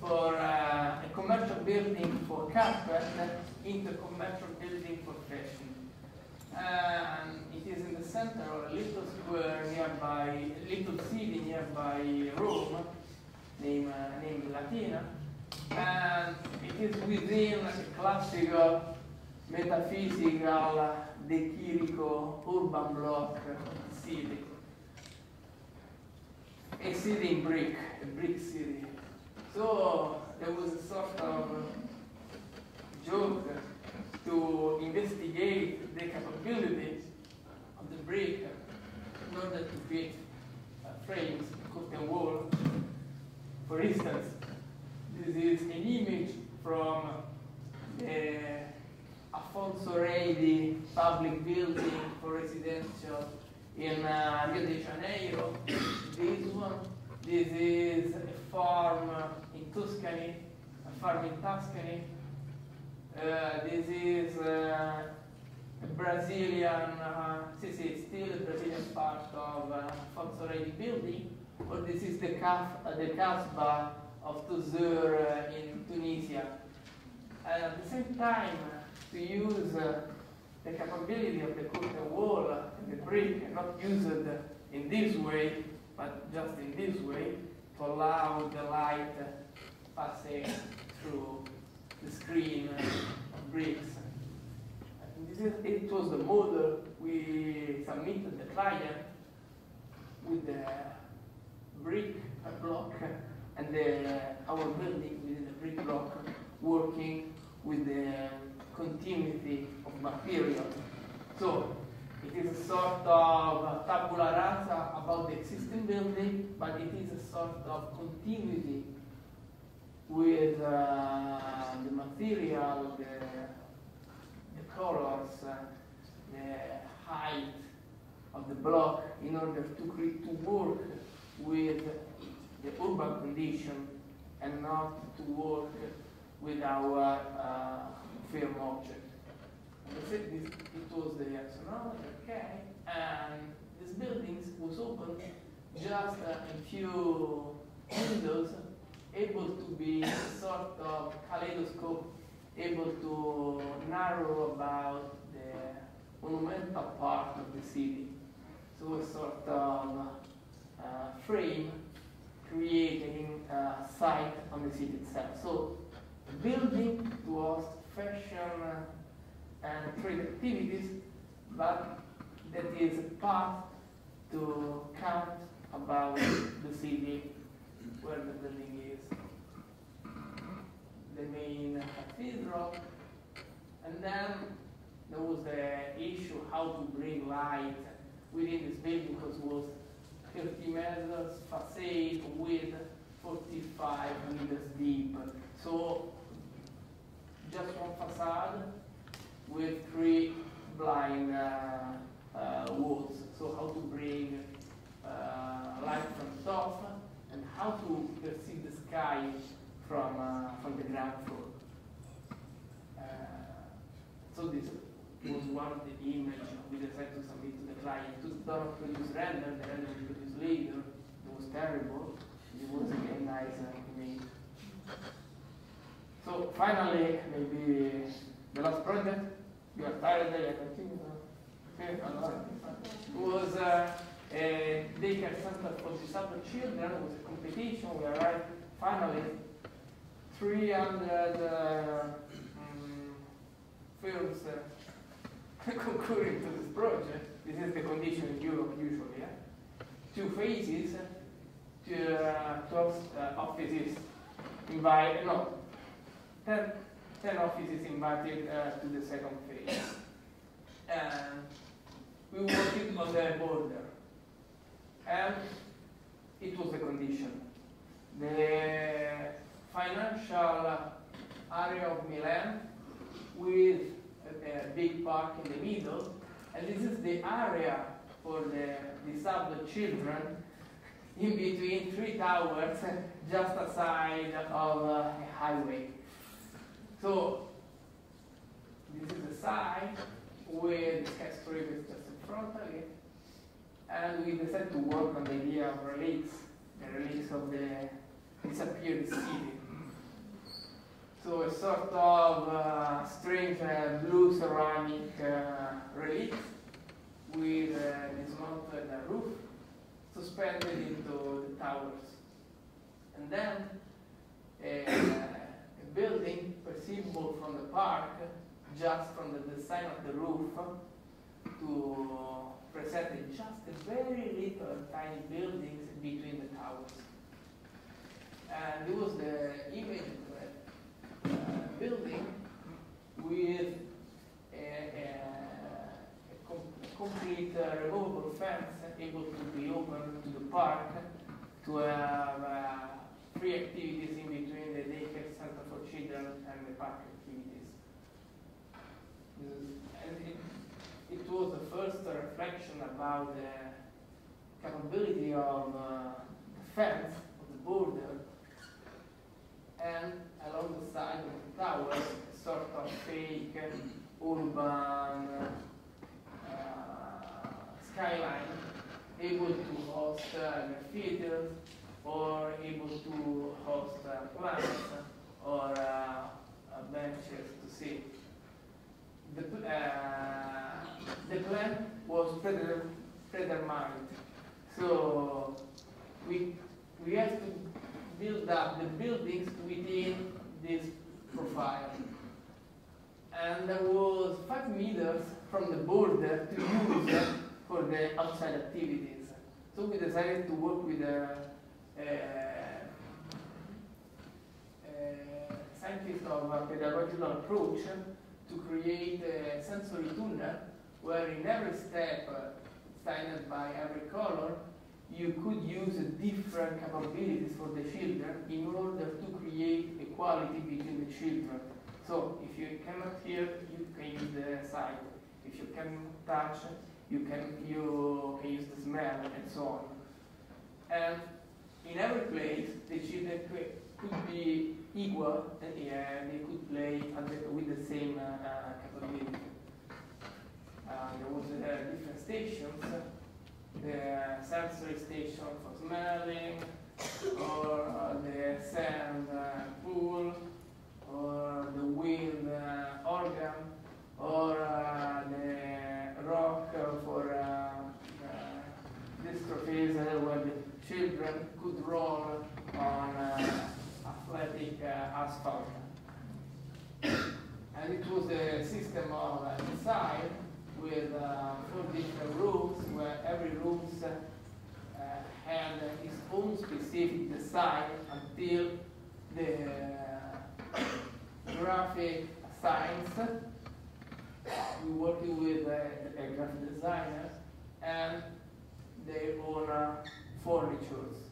Speaker 4: for uh, a commercial building for carpet into commercial building for fashion. And it is in the center of a little square nearby, a little city nearby Rome, named, uh, named Latina. And it is within a classical metaphysical De Chirico urban block city. A city in brick, a brick city. So there was a sort of joke to investigate the capabilities of the brick in order to create uh, frames, curtain wall. For instance, this is an image from the Affonso Reidy public building for residential in uh, Rio de Janeiro. This one, this is a farm in Tuscany, a farm in Tuscany. Uh, this is uh, a Brazilian, uh, this is still a Brazilian part of uh, Affonso Reidy building, or this is the, Kaf, uh, the Kasbah of Tozeur uh, in Tunisia. And at the same time, to use uh, the capability of the curtain wall and the brick, and not use it in this way, but just in this way, to allow the light passing through the screen of bricks. This is, it was the model we submitted the client with the brick block and our building within the brick block working with the continuity of material. So it is a sort of tabula rasa about the existing building, but it is a sort of continuity with uh, the material, the, the colors, uh, the height, of the block in order to create to work with the urban condition and not to work with our uh, film object. And I said this, it was the no, okay. And this building was open just a few windows, able to be sort of kaleidoscope, able to narrow about the monumental part of the city. So a sort of uh, frame creating a site on the city itself. So building to host uh, and trade activities, but that is a path to count about the city where the building is. The main cathedral, and then there was the issue how to bring light within this building because it was 30 meters facade with 45 meters deep. So just one facade with three blind uh, uh, walls. So how to bring uh, light from top and how to perceive the sky from, from the ground floor. So this was one of the images we decided to submit to the client. To don't produce render, the render we produce later. It was terrible. It was again nice. So finally, maybe the last project. You are tired, I continue. Okay, was uh, a daycare center for disabled children. It was a competition. We arrived finally 300 uh, um, films uh, <laughs> concurring to this project. This is the condition in Europe usually. Yeah? Two phases, two, uh, 12 uh, offices invite, no, 10, 10 offices invited uh, to the second phase. And we worked on the border. And it was the condition. The financial area of Milan with a, a big park in the middle, and this is the area for the disabled children in between three towers <laughs> just aside of uh, a highway. So this is the side where the skyscraper is just in front of it. And we decided to work on the idea of relics, the relics of the disappeared city. So a sort of uh, strange uh, blue ceramic uh, relic with uh, dismounted roof suspended into the towers. And then a building perceivable from the park, just from the design of the roof, to present just a very little tiny buildings between the towers. And it was the image of the uh, building with a, a, a com complete uh, removable fence able to be open to the park to have uh, free activities in between the daycare and the park activities. And it, it was the first reflection about the capability of uh, the fence, of the border, and along the side of the towers, a sort of fake urban uh, skyline able to host uh, theaters or able to host uh, plants or uh, benches to sit. The, uh, the plan was predetermined, so we, we have to build up the buildings within this profile. And there was five meters from the border to use for the outside activities. So we decided to work with a, a, a scientist of a pedagogical approach to create a sensory tunnel where in every step uh, signed by every color you could use different capabilities for the children in order to create equality between the children. So if you cannot hear, you can use the sight. If you can touch, you can you can use the smell and so on. And in every place, the children could, could be equal and they could play with the same uh, uh, capability. Uh, there was different stations, the sensory station for smelling, or the sand pool, or the wind organ, or the rock for uh, uh, where the children could roll on athletic uh, asphalt. and it was a system of uh, design with uh, four different rooms where every room had its own specific design until the graphic science. we working with a, a graphic designer and their own uh, furnitures.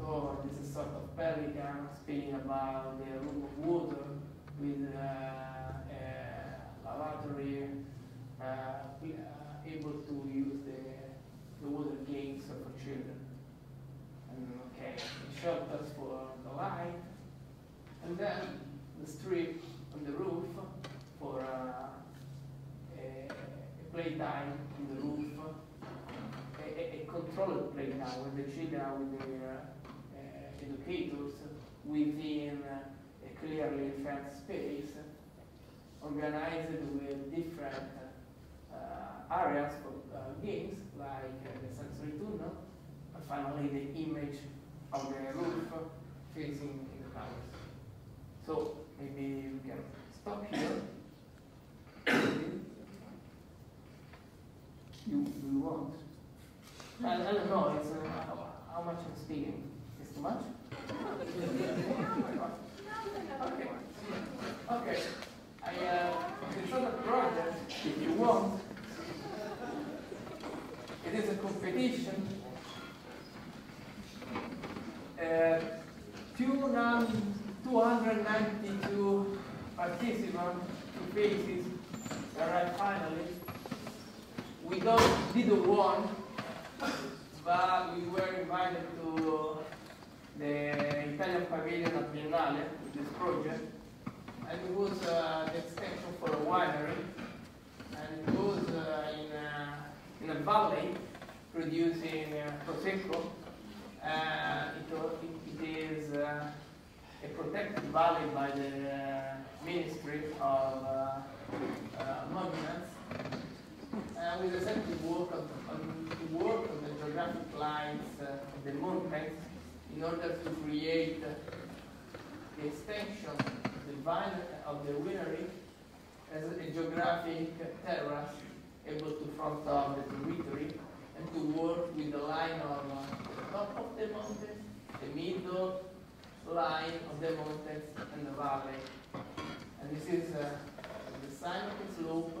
Speaker 4: So this is sort of pelican speaking about the room of water with uh, a lavatory, uh, are able to use the, the water games for children. And okay, shelters for the light, and then the strip on the roof for uh, a, playtime on the roof, a, a, controlled playtime where the children with their uh, educators within uh, a clearly defined space, organized with different uh, areas for uh, games like the sensory tunnel, and finally the image of the roof facing the house. So maybe we can stop here. you, you want? I, don't know, it's, uh, how, how much I'm speaking. Is too much? Okay. Uh, if you want. It is a competition. Uh, two num- 292 participants, two phases, arrived finally. We don't, didn't won, but we were invited to the Italian Pavilion at Biennale this project. And it was uh, the extension for a winery. And it was uh, in, a, in a valley producing uh, Prosecco. Uh, it, it, is uh, a protected valley by the uh, Ministry of uh, uh, Monuments. And we decided to work on, on, to work on the geographic lines uh, of the mountains in order to create the extension of the of the winery as a geographic terrace able to front of the territory and to work with the line of uh, the top of the mountains, the middle line of the mountains and the valley. And this is uh, the the slope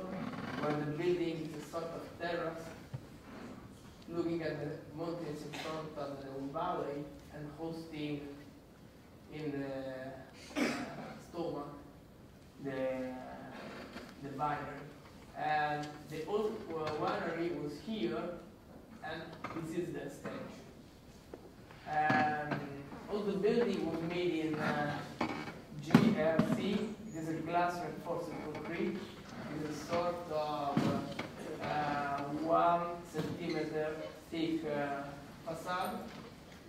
Speaker 4: where the building is a sort of terrace looking at the mountains in front of the valley and hosting in the uh, stomach the, the winery. And the old uh, winery was here, and this is the stage. And all the building was made in uh, GRC. It is a glass reinforced concrete. It is a sort of uh, one centimeter thick uh, facade,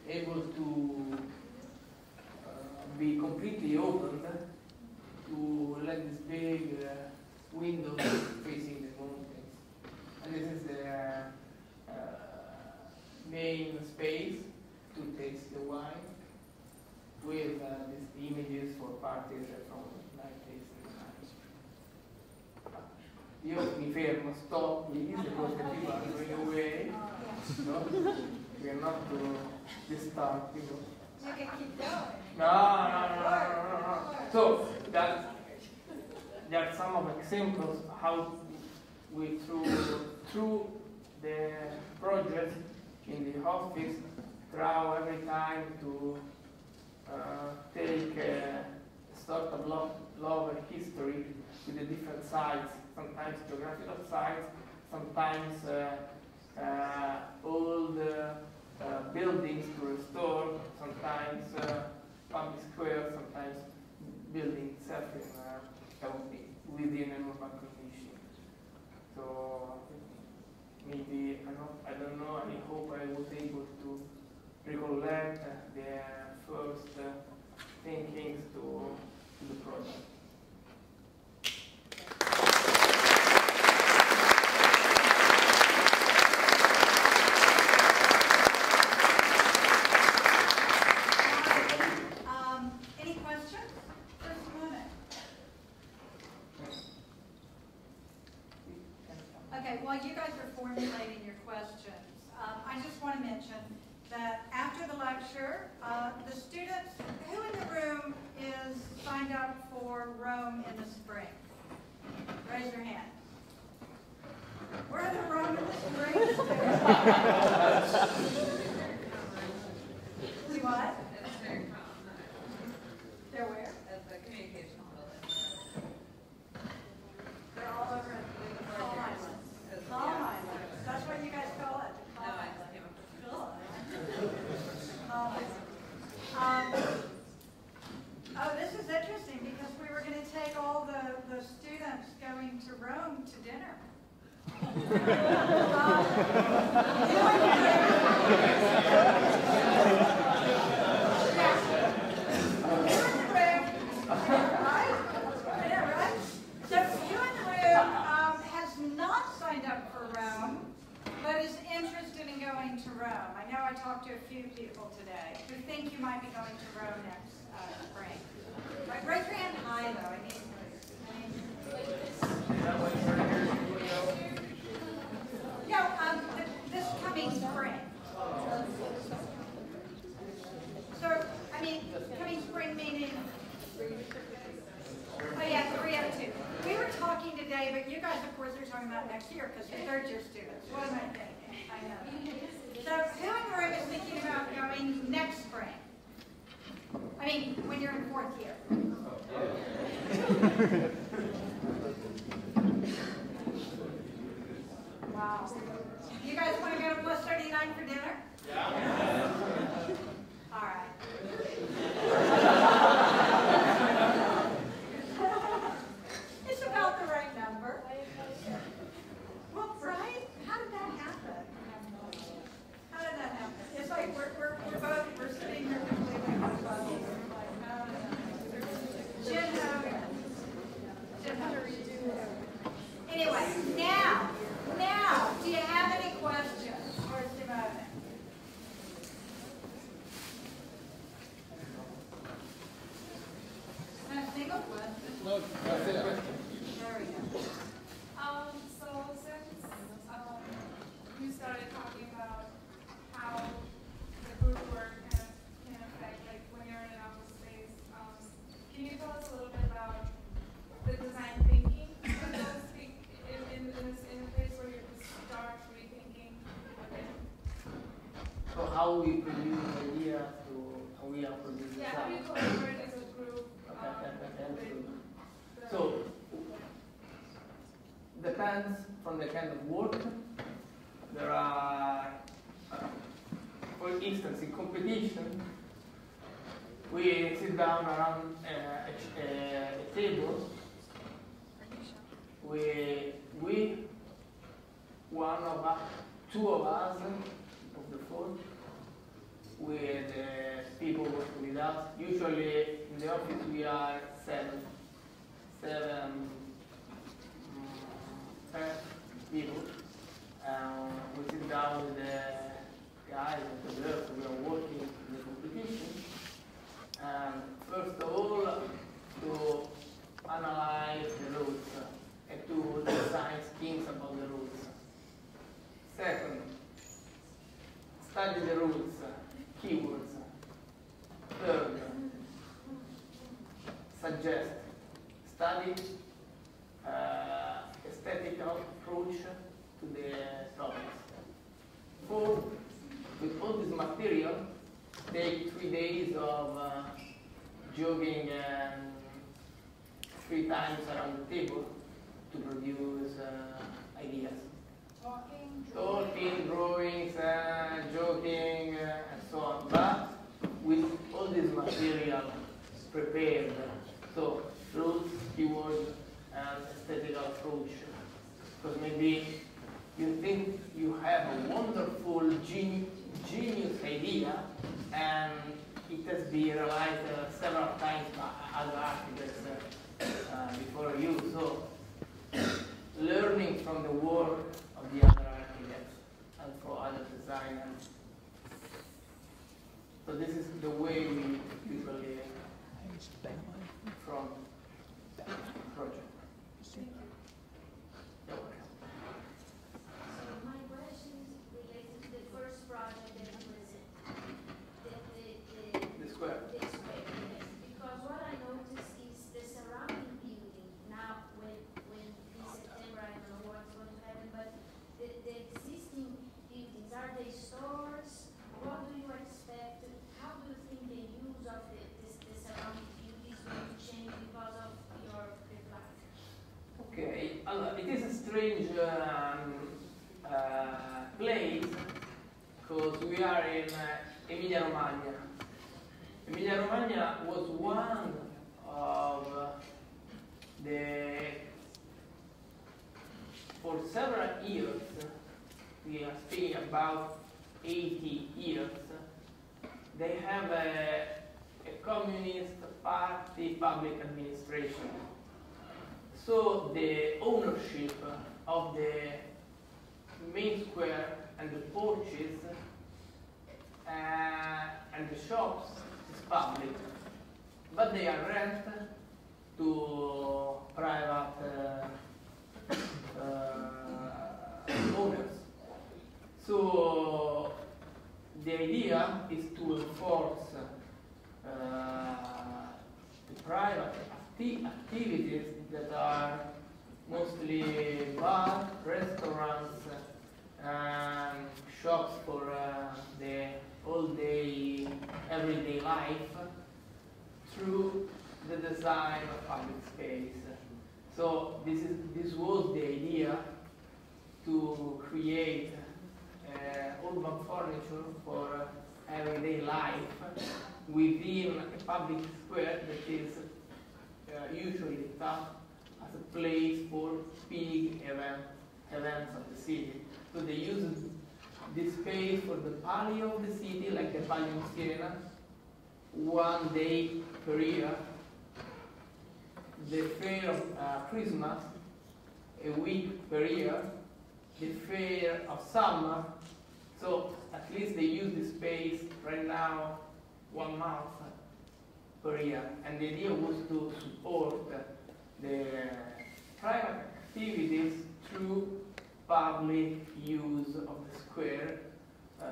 Speaker 4: able to uh, be completely open to let this big uh, window facing the mountains. And this is the uh, main space to taste the wine with uh, these images for parties from night tasting. Io mi fermo, stop, please, because the people are going away. No? we're not doing this time,
Speaker 2: you know. You can keep going.
Speaker 4: No, no, no, no, no, no. So that there are some of examples how we through through the project in the office try every time to uh, take uh, a sort of love, love history with the different sides, sometimes geographical sides, sometimes uh, uh, old uh, buildings to restore, sometimes uh, public squares, sometimes building itself in, that would be within an urban condition. So maybe, I don't, I don't know, I hope I was able to recollect their first thinkings to, to the project.
Speaker 6: when you're in fourth year. wow. You guys want to go to plus 39 for dinner? Yeah. All right. <laughs> it's about the right number. Well. How did that happen? How did that happen? It's like we're, we're, we're both, we're sitting here completely.
Speaker 7: Yeah. how
Speaker 4: we suggest study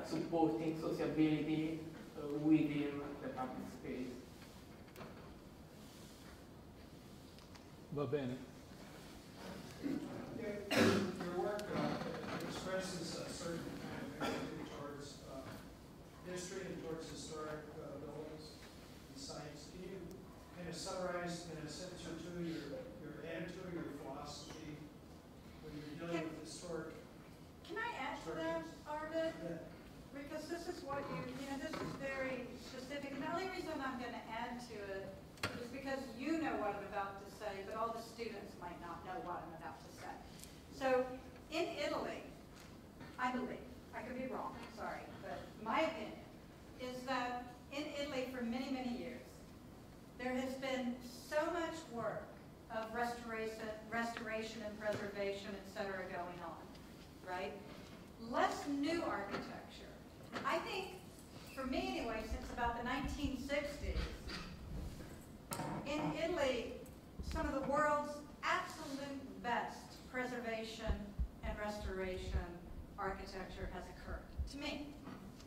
Speaker 4: supporting sociability uh, within the public space.
Speaker 5: Va bene.
Speaker 8: Your work uh, expresses a certain kind of attitude towards uh, history and towards historic uh, buildings and sites. Can you kind of summarize in a sentence or two your
Speaker 6: you, you know, this is very specific, and the only reason I'm going to add to it is because you know what I'm about to say, but all the students might not know what I'm about to say. So in Italy, I believe, I could be wrong, sorry, but my opinion is that in Italy for many, many years, there has been so much work of restoration, restoration and preservation, et cetera, going on, right? Less new architecture I think, for me anyway, since about the 1960s, in Italy, some of the world's absolute best preservation and restoration architecture has occurred, to me.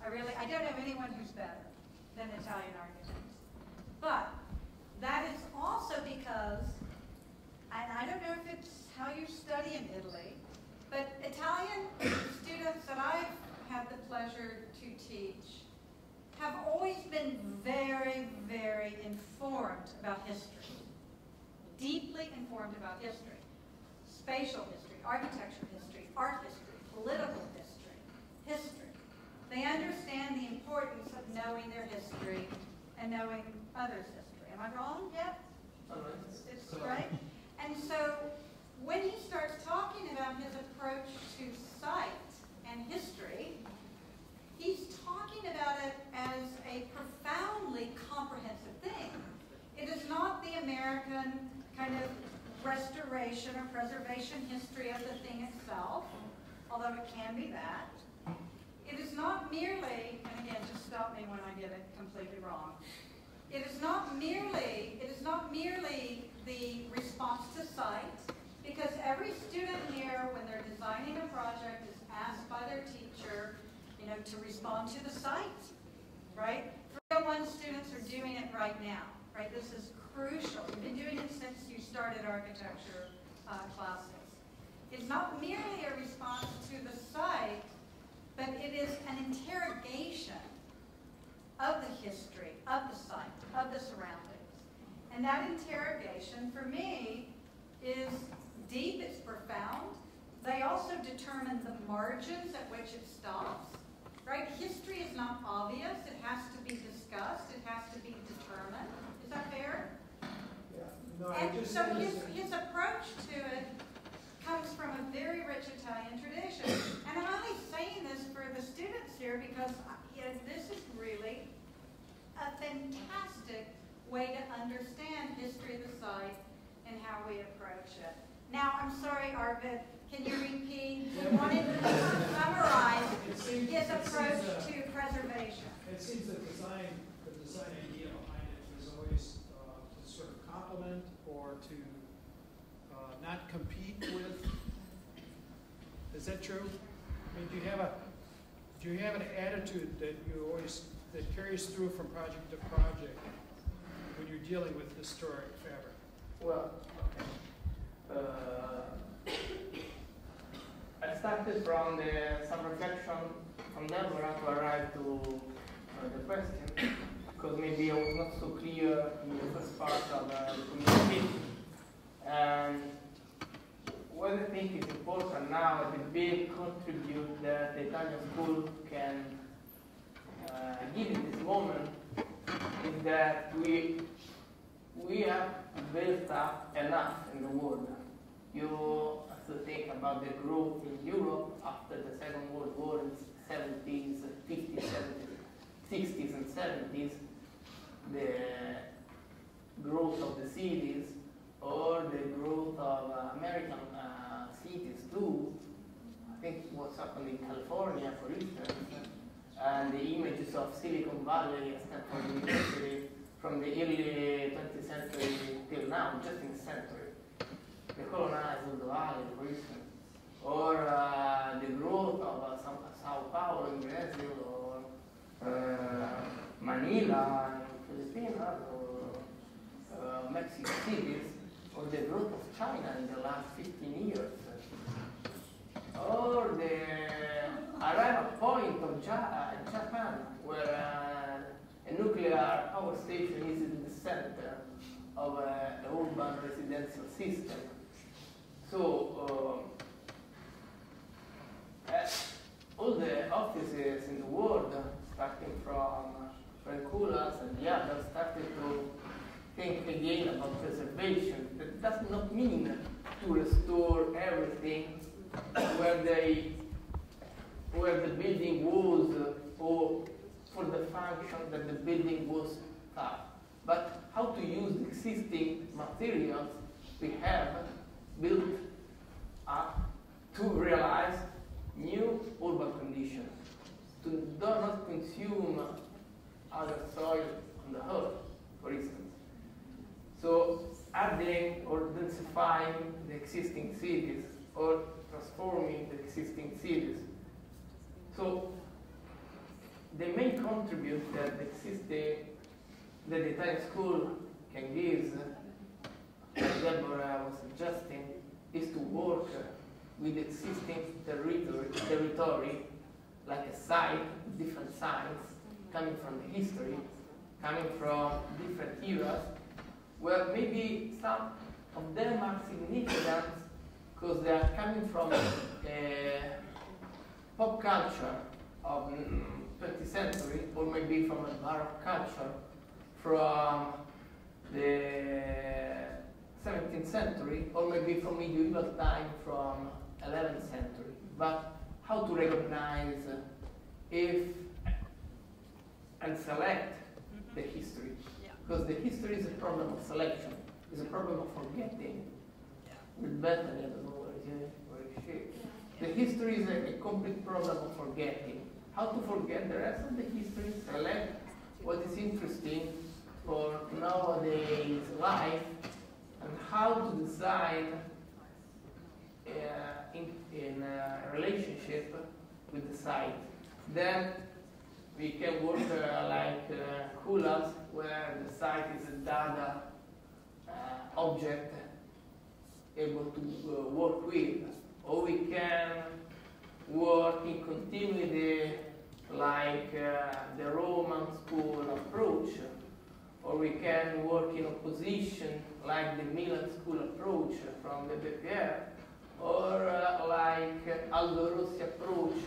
Speaker 6: I really, I don't know anyone who's better than Italian architects. But that is also because, and I don't know if it's how you study in Italy, but Italian <coughs> students that I've had the pleasure teach have always been very, very informed about history, deeply informed about history, spatial history, architecture history, art history, political history, history. They understand the importance of knowing their history and knowing others' history. Am I wrong yet? It's right. And so when he starts talking about his approach to site and history, he's talking about it as a profoundly comprehensive thing. It is not the American kind of restoration or preservation history of the thing itself, although it can be that. It is not merely, and again, just stop me when I get it completely wrong. It is not merely, it is not merely the response to site, because every student here, when they're designing a project, is asked by their teacher, you know, to respond to the site, right? 301 students are doing it right now, right? This is crucial. You've been doing it since you started architecture uh, classes. It's not merely a response to the site, but it is an interrogation of the history, of the site, of the surroundings. And that interrogation, for me, is deep, it's profound. They also determine the margins at which it stops. Right? History is not obvious. It has to be discussed. It has to be determined. Is that fair?
Speaker 8: Yeah. No,
Speaker 6: And so his, his approach to it comes from a very rich Italian tradition. And I'm only saying this for the students here because uh, you know, this is really a fantastic way to understand history of the site and how we approach it. Now, I'm sorry, Arvid, can you repeat? You wanted to summarize
Speaker 8: It seems-
Speaker 6: his
Speaker 8: it seems,
Speaker 6: approach
Speaker 8: uh,
Speaker 6: to preservation.
Speaker 8: It seems the design, the design idea behind it is always uh, to sort of complement or to uh, not compete with. Is that true? I mean, do you have a, do you have an attitude that you always, that carries through from project to project when you're dealing with historic fabric?
Speaker 4: Well, okay. I started from the, some reflection from Deborah to arrive to uh, the question, because maybe I was not so clear in the first part of uh, the communication. And what I think is important now, is the big contribute that the Italian school can uh, give in this moment is that we we have built up enough in the world. You to think about the growth in Europe after the Second World War in the 70s, 50s, 70s, 60s, and 70s. The growth of the cities or the growth of uh, American uh, cities too. I think what's happened in California, for instance, and the images of Silicon Valley, Stanford University, from the early 20th century till now, just in the century. The colonized of the valley, for instance, or uh, the growth of uh, Sao, Paulo in Brazil, or uh, Manila in Philippines, or uh, Mexico cities, or the growth of China in the last 15 years, or the arrival point of uh, Japan, where uh, a nuclear power station is in the center of an urban residential system. So, uh, all the offices in the world, starting from Frank Koolhaas and the others, started to think again about preservation. That does not mean to restore everything where they where the building was uh, or for the function that the building was have, but how to use the existing materials we have built up to realize new urban conditions, to do not consume other soil on the earth, for instance. So adding or densifying the existing cities or transforming the existing cities. So the main contribute that the existing that the Italian school can give, as Deborah was suggesting, is to work with existing territory, territory like a site, different sites, coming from the history, coming from different eras, where maybe some of them are significant because they are coming from a pop culture of mm, 20th century, or maybe from a baroque culture from the 17th century, or maybe from medieval time from 11th century. But how to recognize uh, if and select mm-hmm. the history? Because the history is a problem of selection, it's a problem of forgetting. With Bethany, I don't know where is where is she. The history is a, a complete problem of forgetting. How to forget the rest of the history, select what is interesting for nowadays life, and how to design uh, in, in relationship with the site. Then we can work uh, like uh, Koolhaas, where the site is a data uh, object able to uh, work with, or we can work in continuity like uh, the Roman school approach, or we can work in opposition like the Milan school approach from the BBPR, or uh, like Aldo Rossi approach,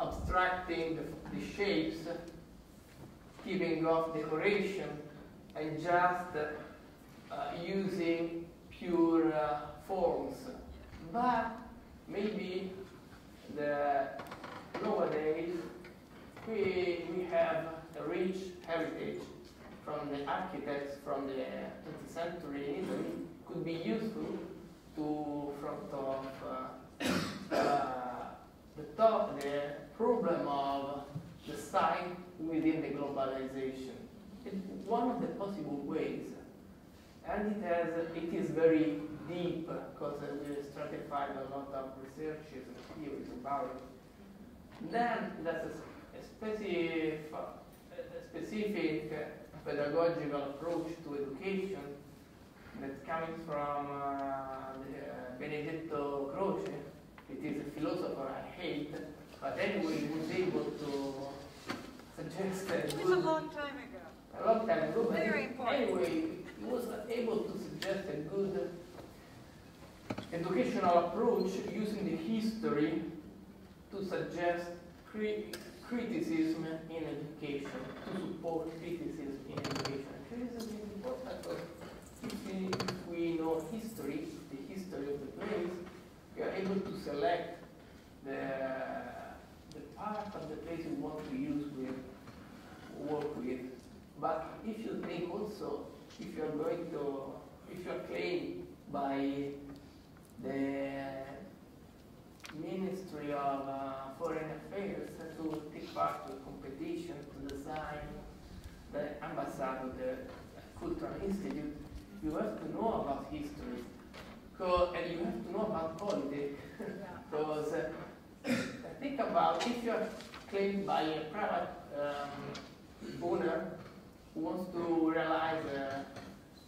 Speaker 4: abstracting the, the shapes, keeping off decoration, and just uh, using pure uh, forms. But maybe the nowadays we, we have a rich heritage from the architects from the 20th century in Italy could be useful to front of uh, <coughs> uh, the top, the problem of the site within the globalization. It's one of the possible ways and it has it is very deep because we stratified a lot of researches and theories about it. Then there's a, specific, a specific pedagogical approach to education that comes from uh, uh, Benedetto Croce. It is a philosopher I hate, but anyway, he was able to suggest a
Speaker 6: It's a
Speaker 4: good,
Speaker 6: long time ago.
Speaker 4: a long time ago. But
Speaker 6: Very important.
Speaker 4: Anyway, he was able to suggest a good educational approach using the history to suggest cri- criticism in education, to support criticism in education. Important because if we, know history, the history of the place, we are able to select the, the part of the place we want to use with, work with. But if you think also, if you're going to, if you're claimed by the Ministry of uh, Foreign Affairs to take part in competition to design the ambassador of the Cultural Institute, you have to know about history. And you have to know about politics. Because uh, <coughs> think about if you're claimed by a private um, owner who wants to realize a,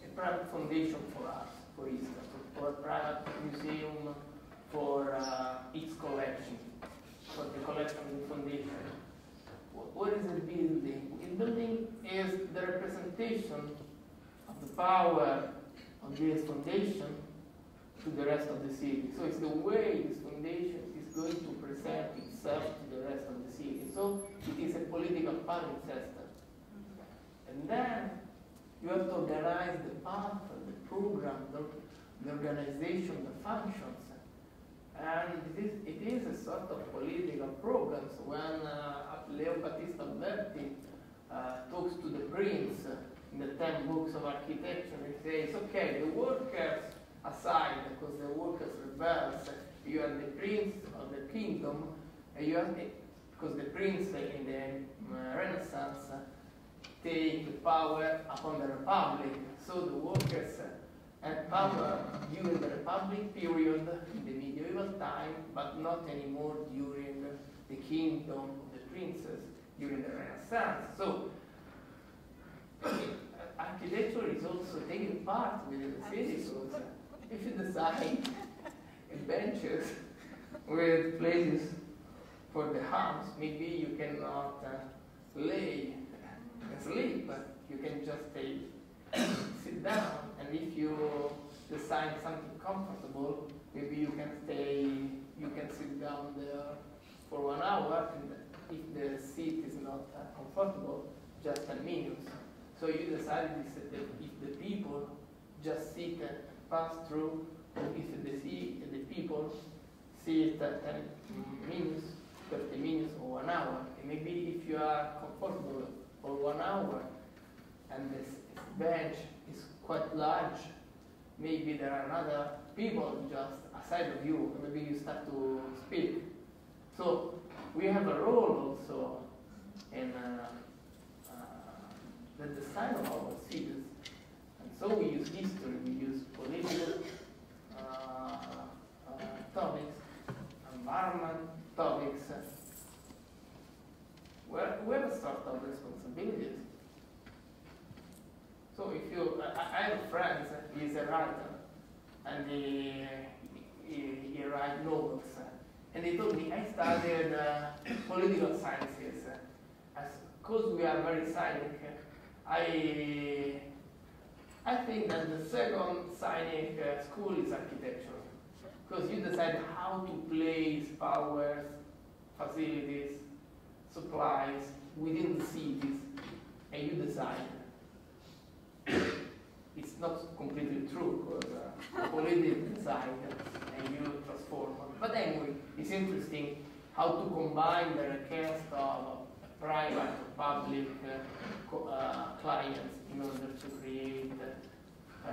Speaker 4: a private foundation for us, for instance, or a private museum for uh, its collection, for the collection foundation. Wh- What is a building? A building is the representation of the power of this foundation to the rest of the city. So it's the way this foundation is going to present itself to the rest of the city. So it is a political system. And then you have to organize the path, the program, the, the organization, the functions. And it is, it is a sort of political programs when uh, Leon Battista Alberti uh, talks to the prince in the 10 books of architecture. He says, okay, the workers aside, because the workers rebels, you are the prince of the kingdom, you are the, because the prince in the uh, Renaissance take power upon the republic. So the workers had power during the republic period in the medieval time, but not anymore during the kingdom of the princes during the Renaissance. So <coughs> architecture is also taking part within the. So if you design <laughs> benches with places for the house, maybe you cannot uh, lay and <laughs> sleep, but you can just stay, <coughs> sit down, and if you design something comfortable, maybe you can stay, you can sit down there for one hour, and if the seat is not uh, comfortable, just 10 minutes. So you the- if the people just sit and pass through, if the, see, the people sit at 10 minutes, 30 minutes, or one hour. And maybe if you are comfortable for one hour, and bench is quite large, maybe there are other people just aside of you, maybe you start to speak. So we have a role also in uh, uh, the design of our cities. And so we use history, we use political uh, uh, topics, environment topics. We have a sort of responsibilities. So if you, I, I have a friend, he's a writer, and he, he, he writes novels. And he told me, I studied uh, political sciences. Because we are very scenic, I, I think that the second scenic uh, school is architecture. Because you decide how to place powers, facilities, supplies within the cities, and you design it's not completely true because uh, people inside and you transform. But anyway, it's interesting how to combine the request of private or public uh, uh, clients in order to create uh,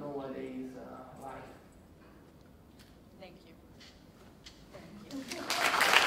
Speaker 4: nowadays uh, life. Thank you. Thank you.